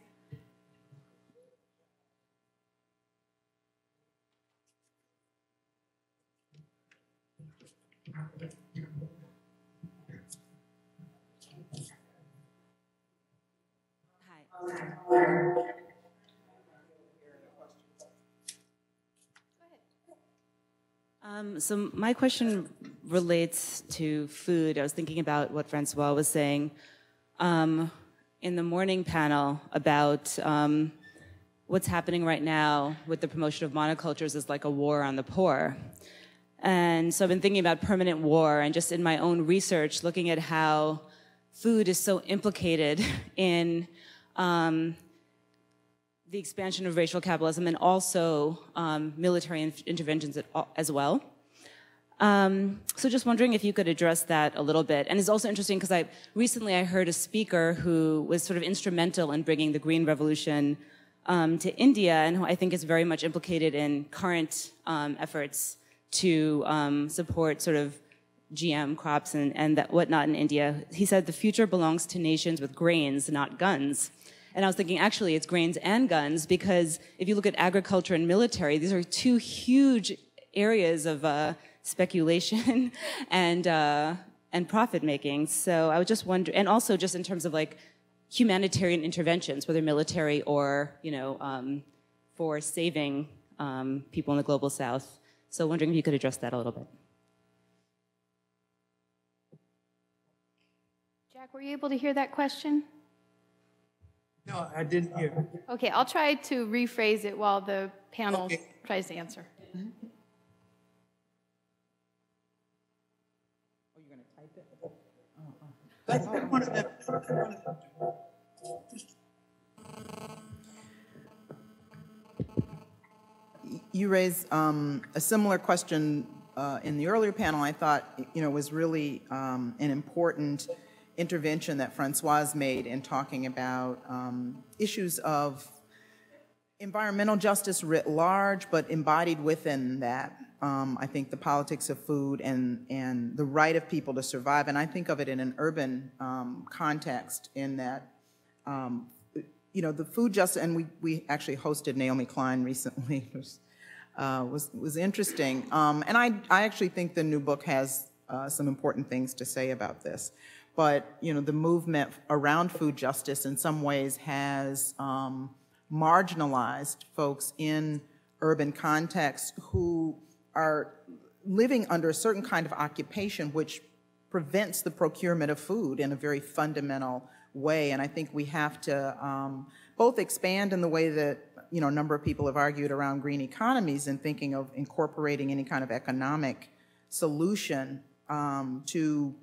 Um, so my question relates to food. I was thinking about what Francois was saying um, in the morning panel about um, what's happening right now with the promotion of monocultures is like a war on the poor. And so I've been thinking about permanent war and just in my own research, looking at how food is so implicated in um, the expansion of racial capitalism and also um, military in- interventions at, as well. Um, so just wondering if you could address that a little bit. And it's also interesting because I recently I heard a speaker who was sort of instrumental in bringing the Green Revolution um, to India, and who I think is very much implicated in current um, efforts to um, support sort of GM crops and, and whatnot in India. He said the future belongs to nations with grains, not guns. And I was thinking, actually, it's grains and guns because if you look at agriculture and military, these are two huge areas of uh, speculation and uh, and profit making. So I was just wondering, and also just in terms of like humanitarian interventions, whether military or you know um, for saving um, people in the global south. So wondering if you could address that a little bit. Jack, were you able to hear that question? No, I didn't hear. Okay, I'll try to rephrase it while the panel Okay. tries to answer. Oh, Let- let one of them- let one of them- You raised um, a similar question uh, in the earlier panel. I thought, you know, was really um, an important intervention that Francoise made in talking about um, issues of environmental justice writ large, but embodied within that, um, I think the politics of food and, and the right of people to survive. And I think of it in an urban um, context in that, um, you know, the food justice, and we, we actually hosted Naomi Klein recently, which uh, was, was interesting. Um, and I, I actually think the new book has uh, some important things to say about this. But, you know, the movement around food justice in some ways has um, marginalized folks in urban contexts who are living under a certain kind of occupation which prevents the procurement of food in a very fundamental way. And I think we have to um, both expand in the way that you know a number of people have argued around green economies and thinking of incorporating any kind of economic solution um, to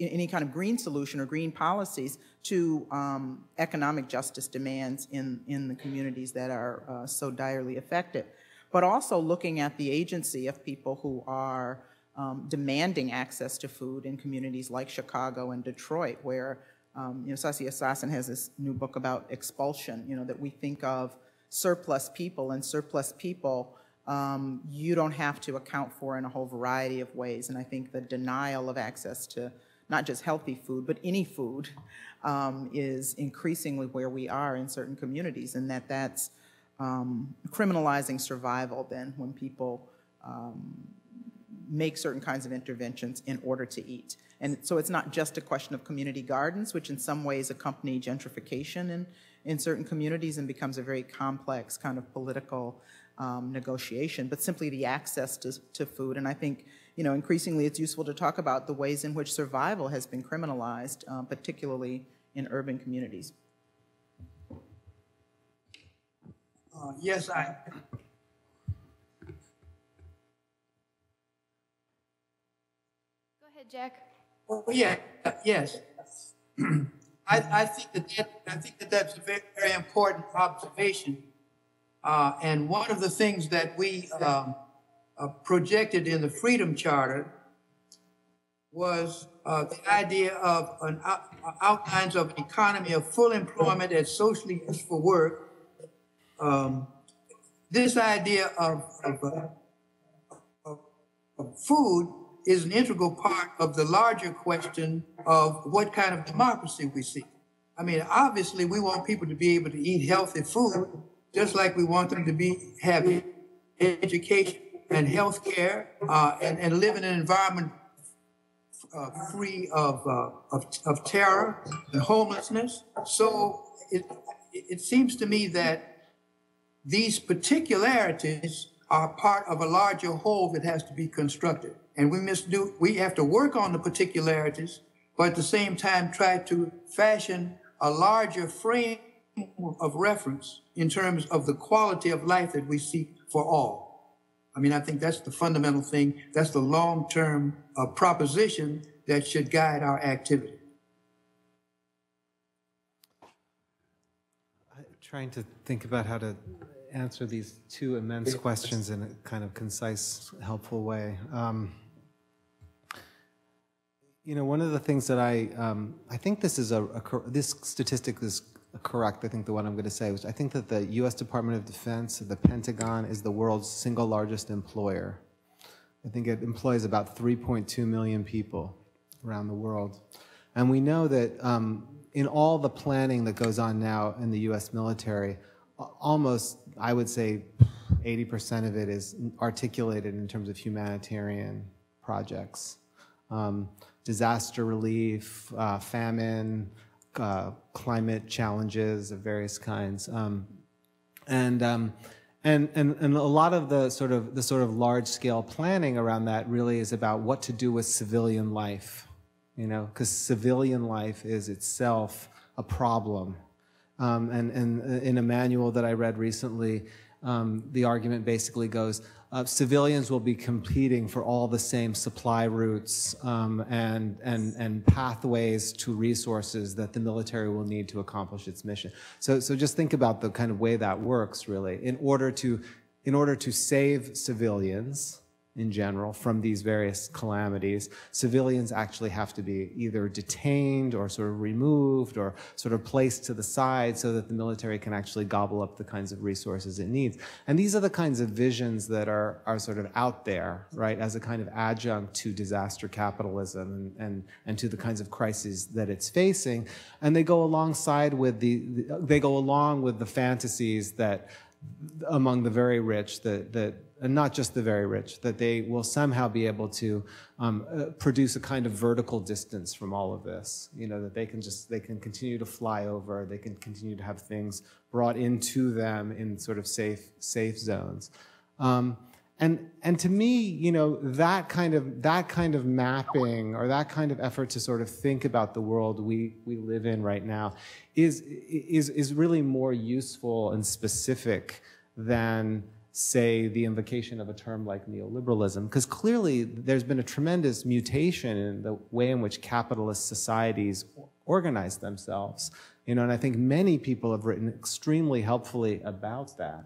any kind of green solution or green policies to um, economic justice demands in, in the communities that are uh, so direly affected. But also looking at the agency of people who are um, demanding access to food in communities like Chicago and Detroit, where um, you know, Saskia Sassen has this new book about expulsion, you know, that we think of surplus people and surplus people um, you don't have to account for in a whole variety of ways. And I think the denial of access to not just healthy food, but any food um, is increasingly where we are in certain communities, and that that's um, criminalizing survival then when people um, make certain kinds of interventions in order to eat. And so it's not just a question of community gardens, which in some ways accompany gentrification in, in certain communities and becomes a very complex kind of political um, negotiation, but simply the access to, to food. And I think, you know, increasingly it's useful to talk about the ways in which survival has been criminalized, um, particularly in urban communities. Uh, yes, I. Go ahead, Jack. Oh, yeah, yes. I, I think that, that I think that that's a very, very important observation uh, and one of the things that we um, uh, projected in the Freedom Charter was uh, the idea of an out, outlines of economy of full employment at socially useful work. Um, this idea of, of, uh, of, of food is an integral part of the larger question of what kind of democracy we see. I mean, obviously, we want people to be able to eat healthy food, just like we want them to be have education and health care uh, and, and live in an environment uh, free of, uh, of, of terror and homelessness. So it, it seems to me that these particularities are part of a larger whole that has to be constructed. And we must do, we have to work on the particularities, but at the same time try to fashion a larger frame of reference in terms of the quality of life that we seek for all. I mean, I think that's the fundamental thing. That's the long term uh, proposition that should guide our activity. I'm trying to think about how to answer these two immense questions in a kind of concise, helpful way. Um, you know, one of the things that I, um, I think this is a, a, this statistic is correct, I think the one I'm going to say, which I think that the U.S. Department of Defense, the Pentagon, is the world's single largest employer. I think it employs about 3.2 million people around the world. And we know that um, in all the planning that goes on now in the U.S. military, almost, I would say, 80% of it is articulated in terms of humanitarian projects. Um, disaster relief, uh, famine, uh, climate challenges of various kinds. Um, and, um, and, and, and a lot of the sort of, the sort of large scale planning around that really is about what to do with civilian life, you know, because civilian life is itself a problem. Um, and, and in a manual that I read recently, um, the argument basically goes, uh, civilians will be competing for all the same supply routes um, and, and, and pathways to resources that the military will need to accomplish its mission. So, so just think about the kind of way that works, really. In order to, in order to save civilians, in general from these various calamities, civilians actually have to be either detained or sort of removed or sort of placed to the side so that the military can actually gobble up the kinds of resources it needs. And these are the kinds of visions that are, are sort of out there, right, as a kind of adjunct to disaster capitalism and, and, and to the kinds of crises that it's facing. And they go alongside with the, they go along with the fantasies that among the very rich that that and not just the very rich that they will somehow be able to um, uh, produce a kind of vertical distance from all of this you know that they can just they can continue to fly over they can continue to have things brought into them in sort of safe safe zones. Um, and and to me you know that kind of that kind of mapping or that kind of effort to sort of think about the world we we live in right now is is is really more useful and specific than say the invocation of a term like neoliberalism. Because clearly there's been a tremendous mutation in the way in which capitalist societies organize themselves you know and i think many people have written extremely helpfully about that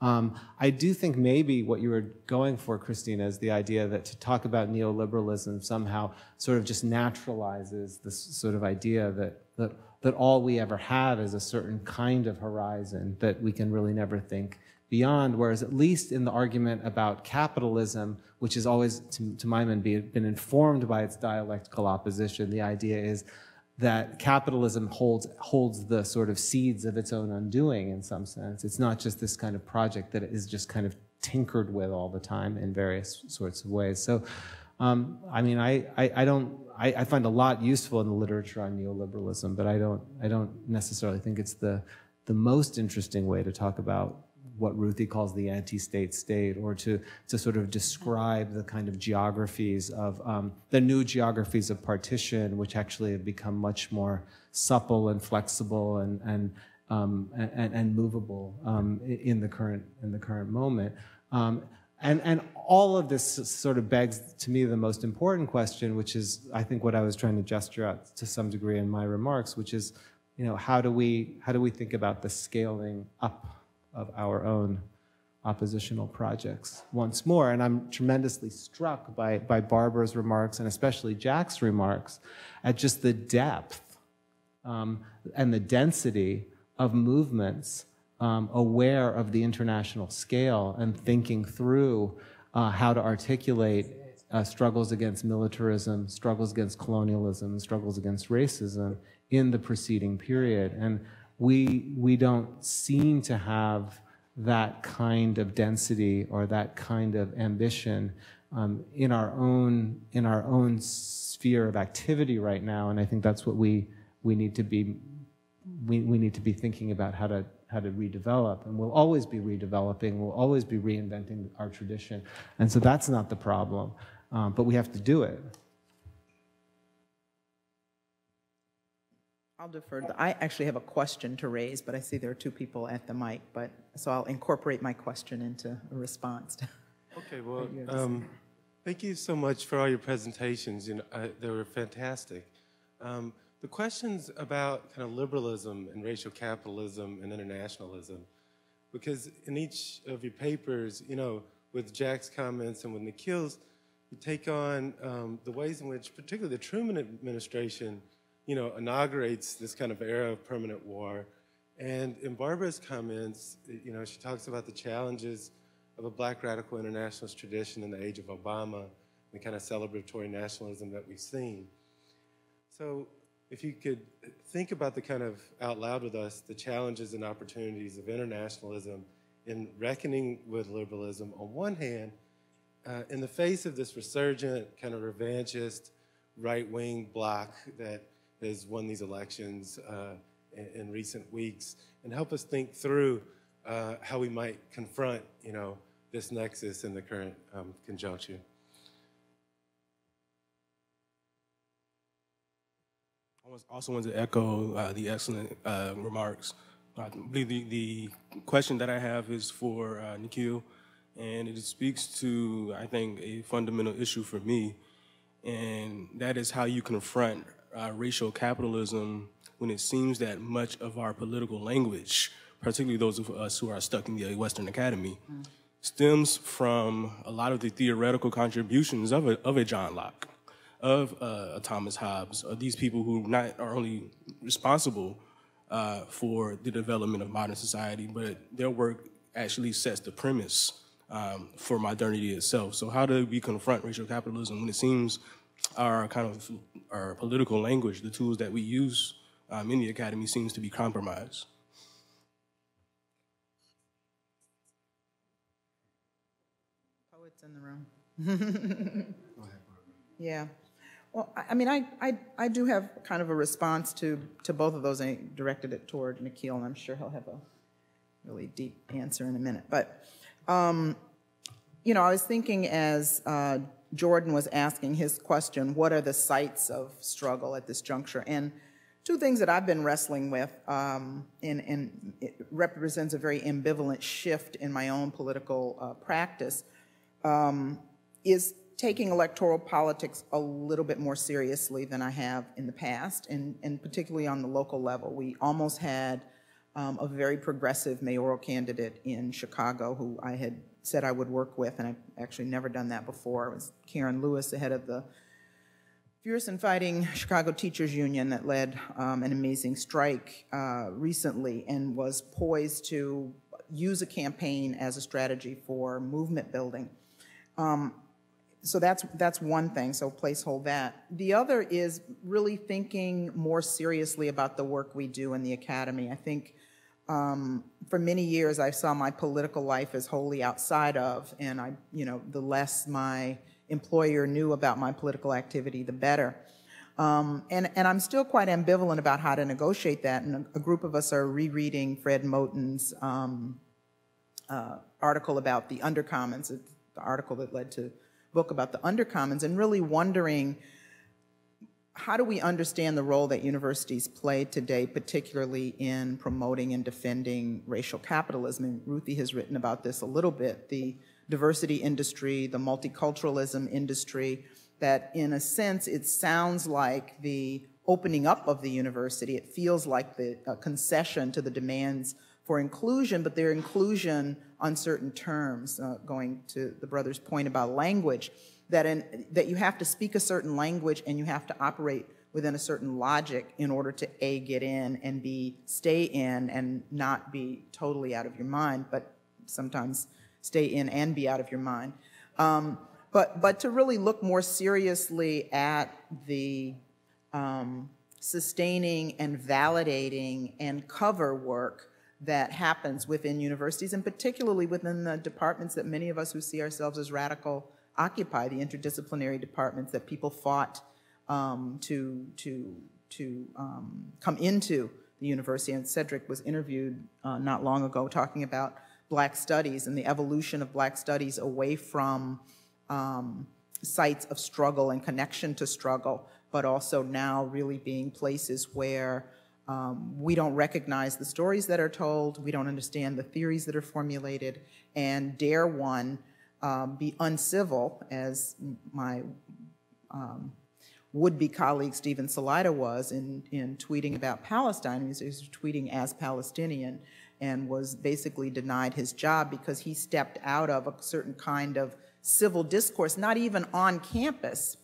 um, I do think maybe what you were going for, Christina, is the idea that to talk about neoliberalism somehow sort of just naturalizes this sort of idea that, that, that all we ever have is a certain kind of horizon that we can really never think beyond. Whereas, at least in the argument about capitalism, which has always, to, to my mind, been informed by its dialectical opposition, the idea is that capitalism holds holds the sort of seeds of its own undoing in some sense. It's not just this kind of project that is just kind of tinkered with all the time in various sorts of ways. So, um, I mean, I, I, I don't I, I, find a lot useful in the literature on neoliberalism, but I don't I don't necessarily think it's the the most interesting way to talk about what Ruthie calls the anti-state state, or to, to sort of describe the kind of geographies of um, the new geographies of partition, which actually have become much more supple and flexible and, and, um, and, and, movable um, in, the current, in the current moment. Um, and, and all of this sort of begs to me the most important question, which is, I think, what I was trying to gesture at to some degree in my remarks, which is, you know, how do we, how do we think about the scaling up of our own oppositional projects once more. And I'm tremendously struck by, by Barbara's remarks and especially Jack's remarks at just the depth um, and the density of movements um, aware of the international scale and thinking through uh, how to articulate uh, struggles against militarism, struggles against colonialism, struggles against racism in the preceding period. And we, we don't seem to have that kind of density or that kind of ambition um, in our own in our own sphere of activity right now, and I think that's what we we need to be we, we need to be thinking about how to how to redevelop, and we'll always be redeveloping, we'll always be reinventing our tradition, and so that's not the problem, um, but we have to do it. I'll defer. I actually have a question to raise, but I see there are two people at the mic, but so I'll incorporate my question into a response. okay, well, um, thank you so much for all your presentations. You know, uh, they were fantastic. Um, the questions about kind of liberalism and racial capitalism and internationalism, because in each of your papers, you know, with Jack's comments and with Nikhil's, you take on um, the ways in which, particularly the Truman administration, you know, inaugurates this kind of era of permanent war. And in Barbara's comments, you know, she talks about the challenges of a black radical internationalist tradition in the age of Obama, the kind of celebratory nationalism that we've seen. So if you could think about the kind of out loud with us, the challenges and opportunities of internationalism in reckoning with liberalism on one hand, uh, in the face of this resurgent kind of revanchist right-wing bloc that has won these elections uh, in, in, recent weeks and help us think through uh, how we might confront, you know, this nexus in the current um, conjuncture. I also want to echo uh, the excellent uh, remarks. I believe the, the question that I have is for uh, Nikhil, and it speaks to, I think, a fundamental issue for me, and that is how you confront uh, racial capitalism when it seems that much of our political language, particularly those of us who are stuck in the Western Academy, mm. stems from a lot of the theoretical contributions of a, of a John Locke, of uh, a Thomas Hobbes, of these people who not are only responsible uh, for the development of modern society, but their work actually sets the premise um, for modernity itself. So how do we confront racial capitalism when it seems our kind of our political language, the tools that we use um, in the academy, seems to be compromised. Poets in the room. yeah. Well, I mean, I, I, I do have kind of a response to, to both of those. I directed it toward Nikhil, and I'm sure he'll have a really deep answer in a minute. But, um, you know, I was thinking as uh, Jordan was asking his question, what are the sites of struggle at this juncture? And two things that I've been wrestling with, um, and, and it represents a very ambivalent shift in my own political uh, practice, um, is taking electoral politics a little bit more seriously than I have in the past, and, and particularly on the local level. We almost had um, a very progressive mayoral candidate in Chicago who I had said I would work with, and I've actually never done that before. It was Karen Lewis, the head of the fierce and fighting Chicago Teachers Union that led um, an amazing strike uh, recently and was poised to use a campaign as a strategy for movement building. Um, so that's that's one thing. So placehold that. The other is really thinking more seriously about the work we do in the academy. I think um, for many years I saw my political life as wholly outside of, and I, you know, the less my employer knew about my political activity, the better. Um, and, and I'm still quite ambivalent about how to negotiate that. And a, a group of us are rereading Fred Moten's um, uh, article about the undercommons, the article that led to book about the undercommons, and really wondering how do we understand the role that universities play today, particularly in promoting and defending racial capitalism? And Ruthie has written about this a little bit the diversity industry, the multiculturalism industry, that in a sense it sounds like the opening up of the university. It feels like the concession to the demands for inclusion, but their inclusion on certain terms, uh, going to the brother's point about language that, in, that you have to speak a certain language and you have to operate within a certain logic in order to A, get in, and B, stay in and not be totally out of your mind, but sometimes stay in and be out of your mind. Um, but, but to really look more seriously at the um, sustaining and validating and cover work that happens within universities and particularly within the departments that many of us who see ourselves as radical occupy the interdisciplinary departments that people fought um, to, to, to um, come into the university. And Cedric was interviewed uh, not long ago talking about Black studies and the evolution of Black studies away from um, sites of struggle and connection to struggle, but also now really being places where um, we don't recognize the stories that are told, we don't understand the theories that are formulated, and dare one um, be uncivil, as my um, would-be colleague Steven Salaita was in, in tweeting about Palestine. He was, he was tweeting as Palestinian and was basically denied his job because he stepped out of a certain kind of civil discourse, not even on campus,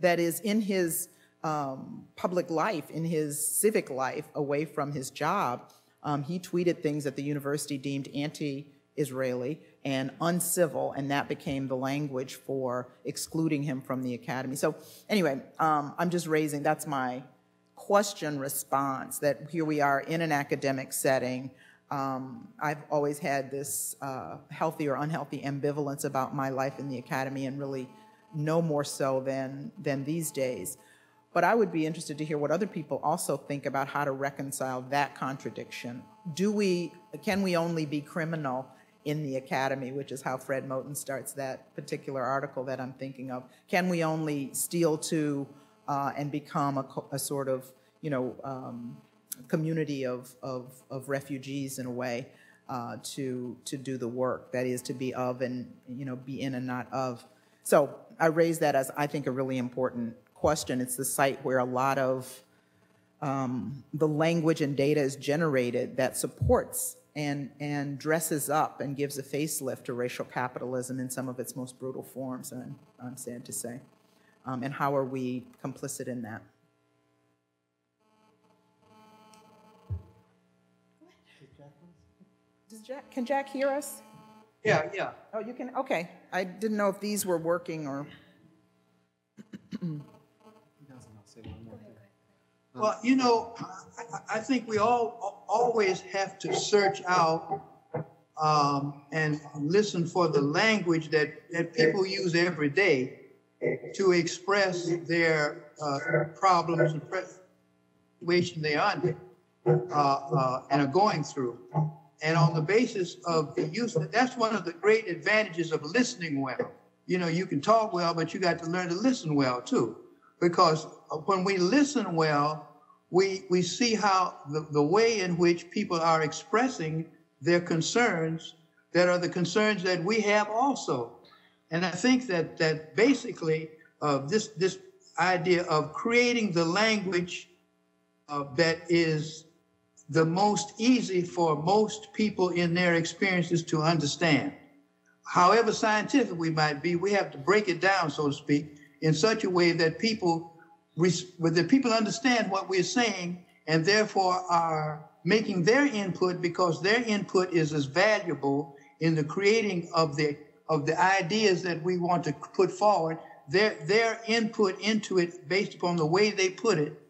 that is in his um, public life, in his civic life, away from his job. Um, he tweeted things that the university deemed anti Israeli and uncivil, and that became the language for excluding him from the academy. So, anyway, um, I'm just raising that's my question response that here we are in an academic setting. Um, I've always had this uh, healthy or unhealthy ambivalence about my life in the academy, and really no more so than, than these days. But I would be interested to hear what other people also think about how to reconcile that contradiction. Do we, can we only be criminal in the academy, which is how Fred Moten starts that particular article that I'm thinking of. Can we only steal to uh, and become a, a, sort of, you know, um, community of, of, of, refugees in a way uh, to, to do the work, that is to be of and, you know, be in and not of. So I raise that as, I think, a really important question. It's the site where a lot of um, the language and data is generated that supports and, and dresses up and gives a facelift to racial capitalism in some of its most brutal forms, I'm, I'm sad to say. Um, and how are we complicit in that? Does Jack, can Jack hear us? Yeah, yeah. Oh, you can, okay. I didn't know if these were working or. Well, you know, I, I think we all always have to search out um, and listen for the language that, that people use every day to express their uh, problems and situation they're under uh, uh, and are going through. And on the basis of the use, that's one of the great advantages of listening well. You know, you can talk well, but you got to learn to listen well too. Because when we listen well, we, we see how the, the way in which people are expressing their concerns that are the concerns that we have also. And I think that, that basically uh, this, this idea of creating the language uh, that is the most easy for most people in their experiences to understand. However scientific we might be, we have to break it down, so to speak, in such a way that people, that people understand what we're saying and therefore are making their input because their input is as valuable in the creating of the of the ideas that we want to put forward. Their their input into it, based upon the way they put it,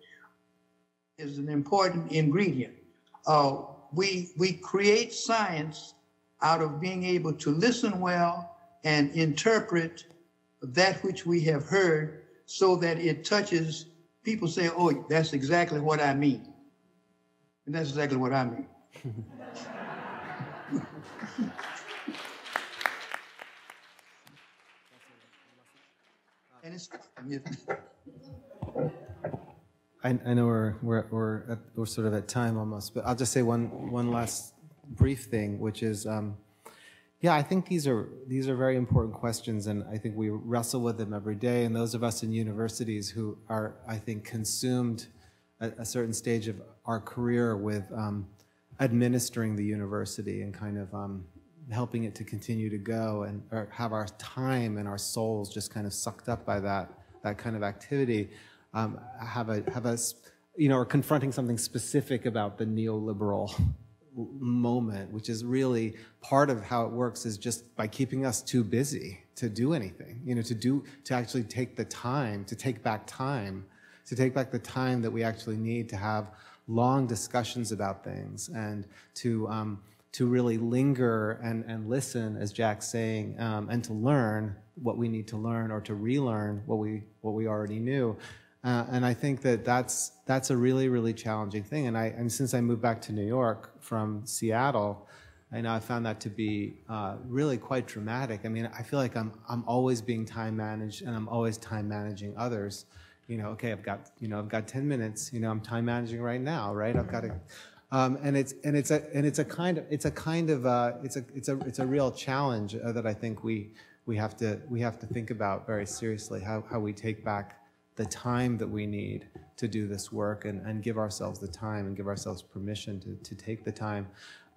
is an important ingredient. Uh, we we create science out of being able to listen well and interpret that which we have heard, so that it touches people. Say, "Oh, that's exactly what I mean." And that's exactly what I mean. and it's, I, I know we're, we're, we're, at, we're sort of at time almost, but I'll just say one, one last brief thing, which is, um, yeah, I think these are, these are very important questions, and I think we wrestle with them every day. And those of us in universities who are, I think, consumed at a certain stage of our career with um, administering the university and kind of um, helping it to continue to go and have our time and our souls just kind of sucked up by that that kind of activity. Um, have a have us, you know, are confronting something specific about the neoliberal moment, which is really part of how it works, is just by keeping us too busy to do anything. You know, to do to actually take the time to take back time to take back the time that we actually need to have long discussions about things and to um, to really linger and, and listen, as Jack's saying, um, and to learn what we need to learn or to relearn what we what we already knew. Uh, and I think that that's that's a really really challenging thing. And I and since I moved back to New York from Seattle, I know I found that to be uh, really quite dramatic. I mean, I feel like I'm I'm always being time managed and I'm always time managing others you know, okay, I've got, you know, I've got 10 minutes, you know, I'm time managing right now, right? I've got to, um, and it's, and it's a, and it's a kind of, it's a kind of, uh, it's a, it's a, it's a real challenge uh, that I think we, we have to, we have to think about very seriously, how, how we take back the time that we need to do this work and, and give ourselves the time and give ourselves permission to, to take the time.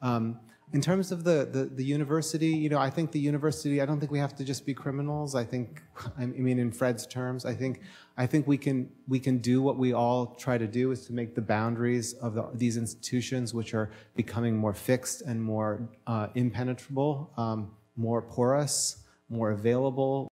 Um, in terms of the, the, the, university, you know, I think the university, I don't think we have to just be criminals. I think, I mean, in Fred's terms, I think, I think we can, we can do what we all try to do is to make the boundaries of the, these institutions, which are becoming more fixed and more uh, impenetrable, um, more porous, more available,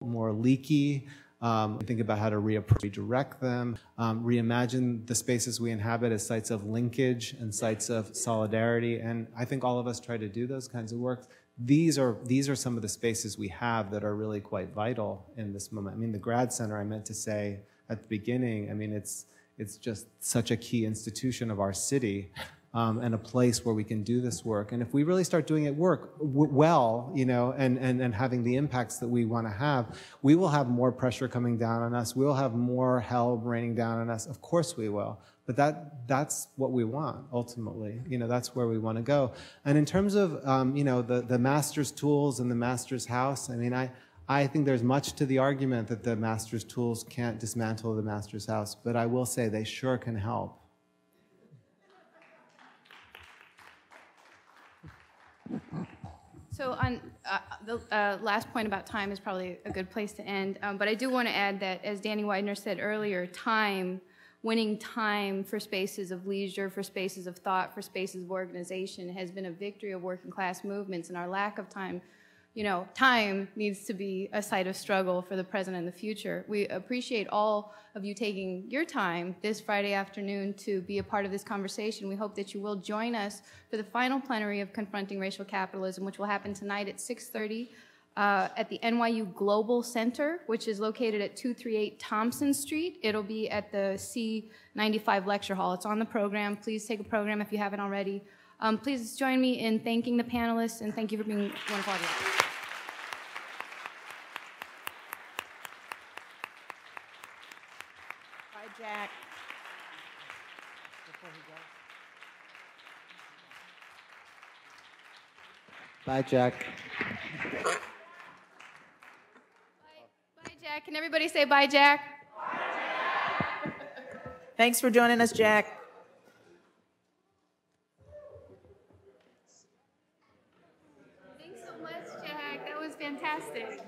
more leaky, um, think about how to reapproach, redirect them, um, reimagine the spaces we inhabit as sites of linkage and sites of solidarity. And I think all of us try to do those kinds of work. These are, these are some of the spaces we have that are really quite vital in this moment. I mean, the Grad Center, I meant to say at the beginning, I mean, it's, it's just such a key institution of our city um, and a place where we can do this work. And if we really start doing it work well, you know, and, and, and having the impacts that we want to have, we will have more pressure coming down on us. We'll have more hell raining down on us. Of course we will. But that, that's what we want, ultimately. You know, that's where we want to go. And in terms of, um, you know, the, the master's tools and the master's house, I mean, I, I think there's much to the argument that the master's tools can't dismantle the master's house, but I will say they sure can help. So on uh, the uh, last point about time is probably a good place to end. Um, but I do want to add that, as Danny Widener said earlier, time, winning time for spaces of leisure, for spaces of thought, for spaces of organization has been a victory of working class movements, and our lack of time you know, time needs to be a site of struggle for the present and the future. We appreciate all of you taking your time this Friday afternoon to be a part of this conversation. We hope that you will join us for the final plenary of Confronting Racial Capitalism, which will happen tonight at 6:30 uh, at the NYU Global Center, which is located at 238 Thompson Street. It'll be at the C95 Lecture Hall. It's on the program. Please take a program if you haven't already. Um, please join me in thanking the panelists and thank you for being a wonderful audience. Bye, Jack. Bye, Jack. Bye, Jack. Can everybody say bye, Jack? Thanks for joining us, Jack. Thanks so much, Jack. That was fantastic.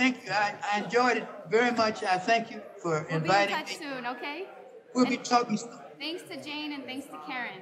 Thank you. I, I enjoyed it very much. I thank you for We'll be in inviting touch me. soon, okay? We'll be talking soon. Thanks to Jane and thanks to Karen.